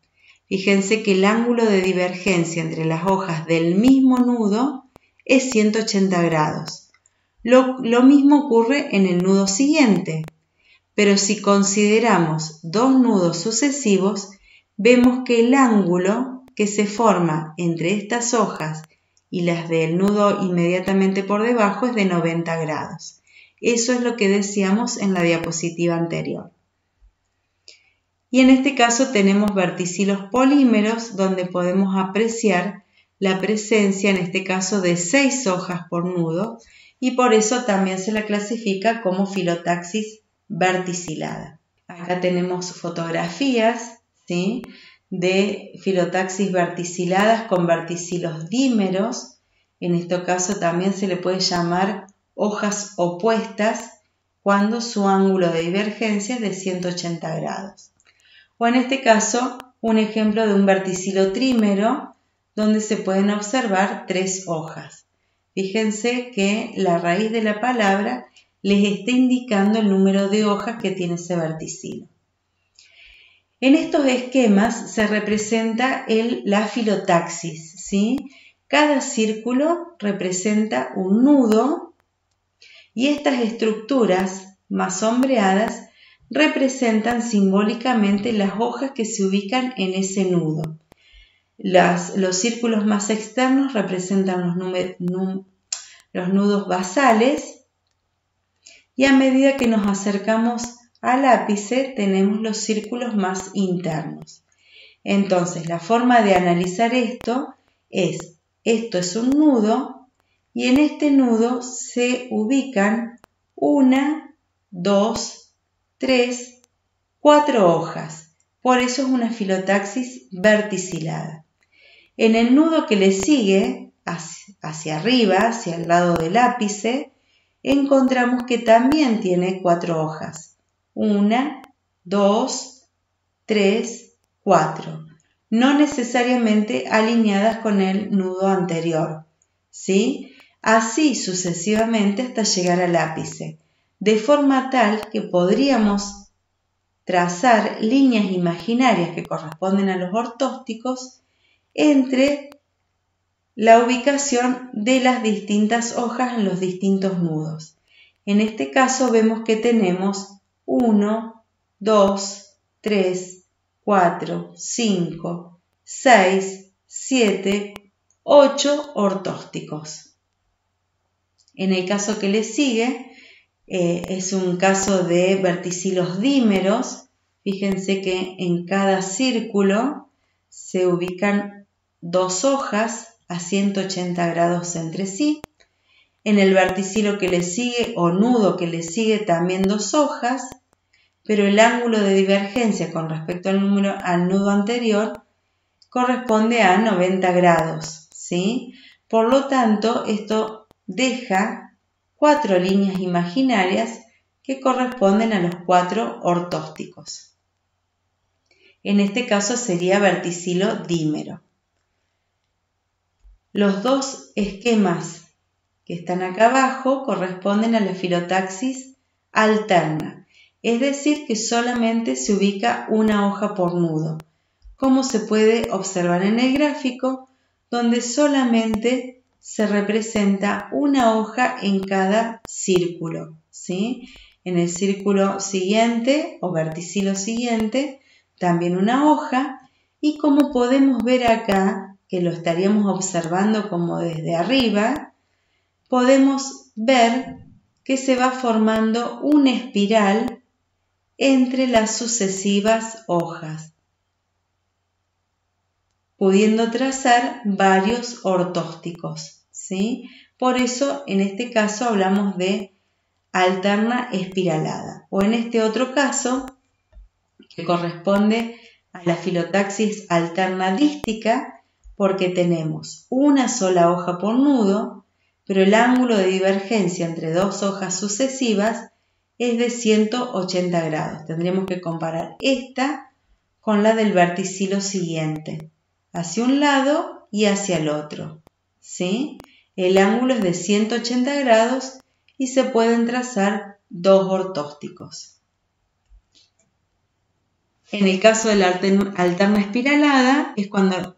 Fíjense que el ángulo de divergencia entre las hojas del mismo nudo es 180 grados. Lo, mismo ocurre en el nudo siguiente, pero si consideramos dos nudos sucesivos, vemos que el ángulo que se forma entre estas hojas y las del nudo inmediatamente por debajo es de 90 grados. Eso es lo que decíamos en la diapositiva anterior. Y en este caso tenemos verticilos polímeros donde podemos apreciar la presencia, en este caso, de seis hojas por nudo y por eso también se la clasifica como filotaxis verticilada. Acá tenemos fotografías de filotaxis verticiladas con verticilos dímeros. En este caso también se le puede llamar hojas opuestas cuando su ángulo de divergencia es de 180 grados. O en este caso, un ejemplo de un verticilo trímero donde se pueden observar tres hojas. Fíjense que la raíz de la palabra les está indicando el número de hojas que tiene ese verticilo. En estos esquemas se representa el, la filotaxis. Cada círculo representa un nudo y estas estructuras más sombreadas representan simbólicamente las hojas que se ubican en ese nudo. los círculos más externos representan los, los nudos basales y a medida que nos acercamos al ápice tenemos los círculos más internos. Entonces, la forma de analizar esto es, esto es un nudo y en este nudo se ubican una, dos, tres, cuatro hojas. Por eso es una filotaxis verticilada. En el nudo que le sigue, hacia arriba, hacia el lado del ápice, encontramos que también tiene cuatro hojas una, dos, tres, cuatro, no necesariamente alineadas con el nudo anterior, ¿sí? Así sucesivamente hasta llegar al ápice, de forma tal que podríamos trazar líneas imaginarias que corresponden a los ortósticos entre la ubicación de las distintas hojas en los distintos nudos. En este caso vemos que tenemos 1, 2, 3, 4, 5, 6, 7, 8 ortósticos. En el caso que le sigue, eh, es un caso de verticilos dímeros. Fíjense que en cada círculo se ubican dos hojas a 180 grados entre sí. En el verticilo que le sigue o nudo que le sigue también dos hojas, pero el ángulo de divergencia con respecto al, número, al nudo anterior corresponde a 90 grados. ¿sí? Por lo tanto, esto deja cuatro líneas imaginarias que corresponden a los cuatro ortósticos. En este caso sería verticilo dímero. Los dos esquemas que están acá abajo corresponden a la filotaxis alterna, es decir, que solamente se ubica una hoja por nudo, como se puede observar en el gráfico, donde solamente se representa una hoja en cada círculo. ¿sí? En el círculo siguiente o verticilo siguiente, también una hoja, y como podemos ver acá, que lo estaríamos observando como desde arriba, podemos ver que se va formando una espiral entre las sucesivas hojas, pudiendo trazar varios ortósticos. ¿sí? Por eso en este caso hablamos de alterna espiralada o en este otro caso que corresponde a la filotaxis alterna dística porque tenemos una sola hoja por nudo, pero el ángulo de divergencia entre dos hojas sucesivas es de 180 grados. Tendríamos que comparar esta con la del verticilo siguiente, hacia un lado y hacia el otro. ¿sí? El ángulo es de 180 grados y se pueden trazar dos ortósticos. En el caso de la alterna espiralada es cuando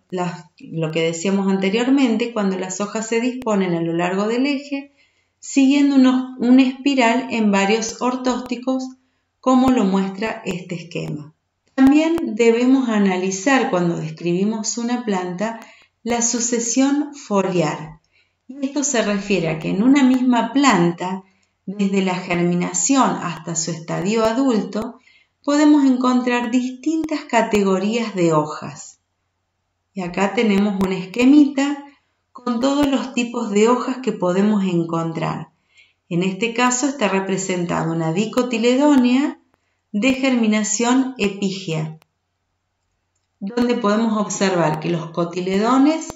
lo que decíamos anteriormente, cuando las hojas se disponen a lo largo del eje, siguiendo una espiral en varios ortósticos, como lo muestra este esquema. También debemos analizar cuando describimos una planta la sucesión foliar. Y esto se refiere a que en una misma planta, desde la germinación hasta su estadio adulto, podemos encontrar distintas categorías de hojas. Y acá tenemos un esquemita con todos los tipos de hojas que podemos encontrar. En este caso está representada una dicotiledónea de germinación epígea, donde podemos observar que los cotiledones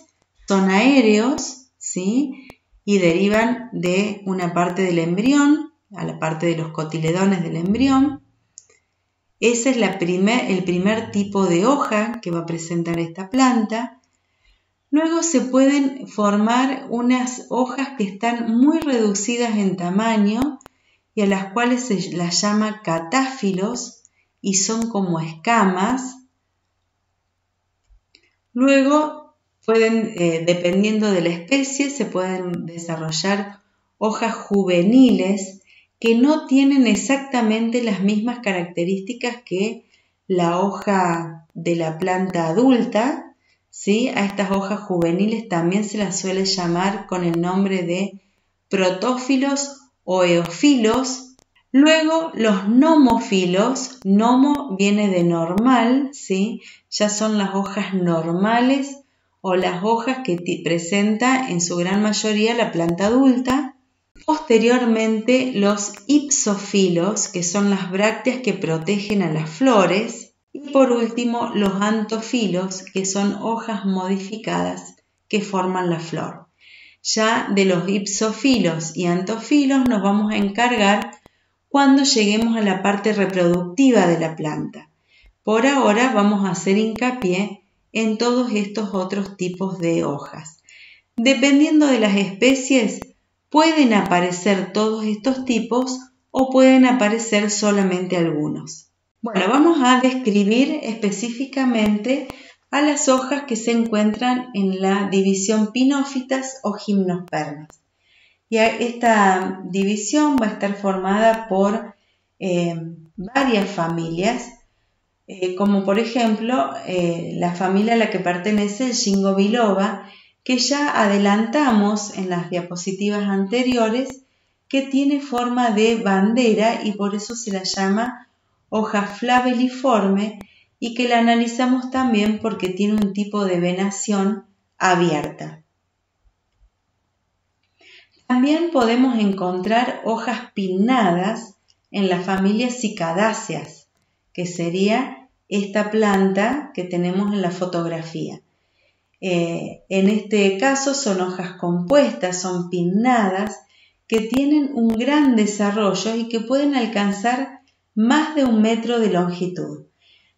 son aéreos, ¿sí? Y derivan de una parte del embrión, a la parte de los cotiledones del embrión, ese es el primer tipo de hoja que va a presentar esta planta. Luego se pueden formar unas hojas que están muy reducidas en tamaño y a las cuales se las llama catáfilos y son como escamas. Luego pueden, eh, dependiendo de la especie, se pueden desarrollar hojas juveniles que no tienen exactamente las mismas características que la hoja de la planta adulta, ¿sí? A estas hojas juveniles también se las suele llamar con el nombre de protófilos o eofilos. Luego los nomofilos, nomo viene de normal, ¿sí? Ya son las hojas normales o las hojas que presenta en su gran mayoría la planta adulta. Posteriormente, los ipsofilos, que son las brácteas que protegen a las flores. Y por último, los antofilos, que son hojas modificadas que forman la flor. Ya de los ipsofilos y antofilos nos vamos a encargar cuando lleguemos a la parte reproductiva de la planta. Por ahora vamos a hacer hincapié en todos estos otros tipos de hojas. Dependiendo de las especies, pueden aparecer todos estos tipos o pueden aparecer solamente algunos. Bueno, vamos a describir específicamente a las hojas que se encuentran en la división pinófitas o gimnospermas. Y esta división va a estar formada por eh, varias familias, eh, como por ejemplo eh, la familia a la que pertenece el Shingo biloba, que ya adelantamos en las diapositivas anteriores, que tiene forma de bandera y por eso se la llama hoja flabeliforme y que la analizamos también porque tiene un tipo de venación abierta. También podemos encontrar hojas pinnadas en la familia cicadáceas, que sería esta planta que tenemos en la fotografía. Eh, en este caso son hojas compuestas, son pinnadas, que tienen un gran desarrollo y que pueden alcanzar más de un metro de longitud.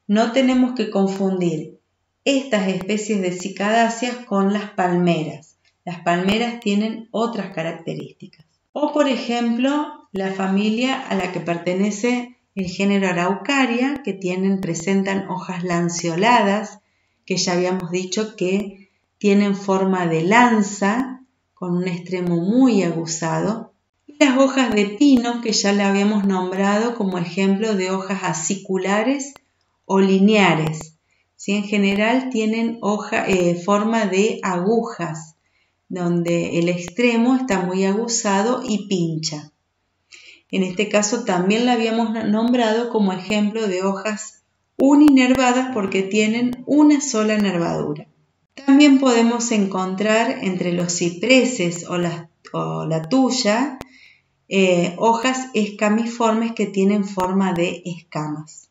No tenemos que confundir estas especies de cicadáceas con las palmeras. Las palmeras tienen otras características. O por ejemplo, la familia a la que pertenece el género Araucaria, que tienen, presentan hojas lanceoladas, que ya habíamos dicho que tienen forma de lanza, con un extremo muy aguzado, y las hojas de pino, que ya le habíamos nombrado como ejemplo de hojas aciculares o lineares. si En general tienen hoja, eh, forma de agujas, donde el extremo está muy aguzado y pincha. En este caso también la habíamos nombrado como ejemplo de hojas uninervadas porque tienen una sola nervadura. También podemos encontrar entre los cipreses o la, tuya eh, hojas escamiformes que tienen forma de escamas.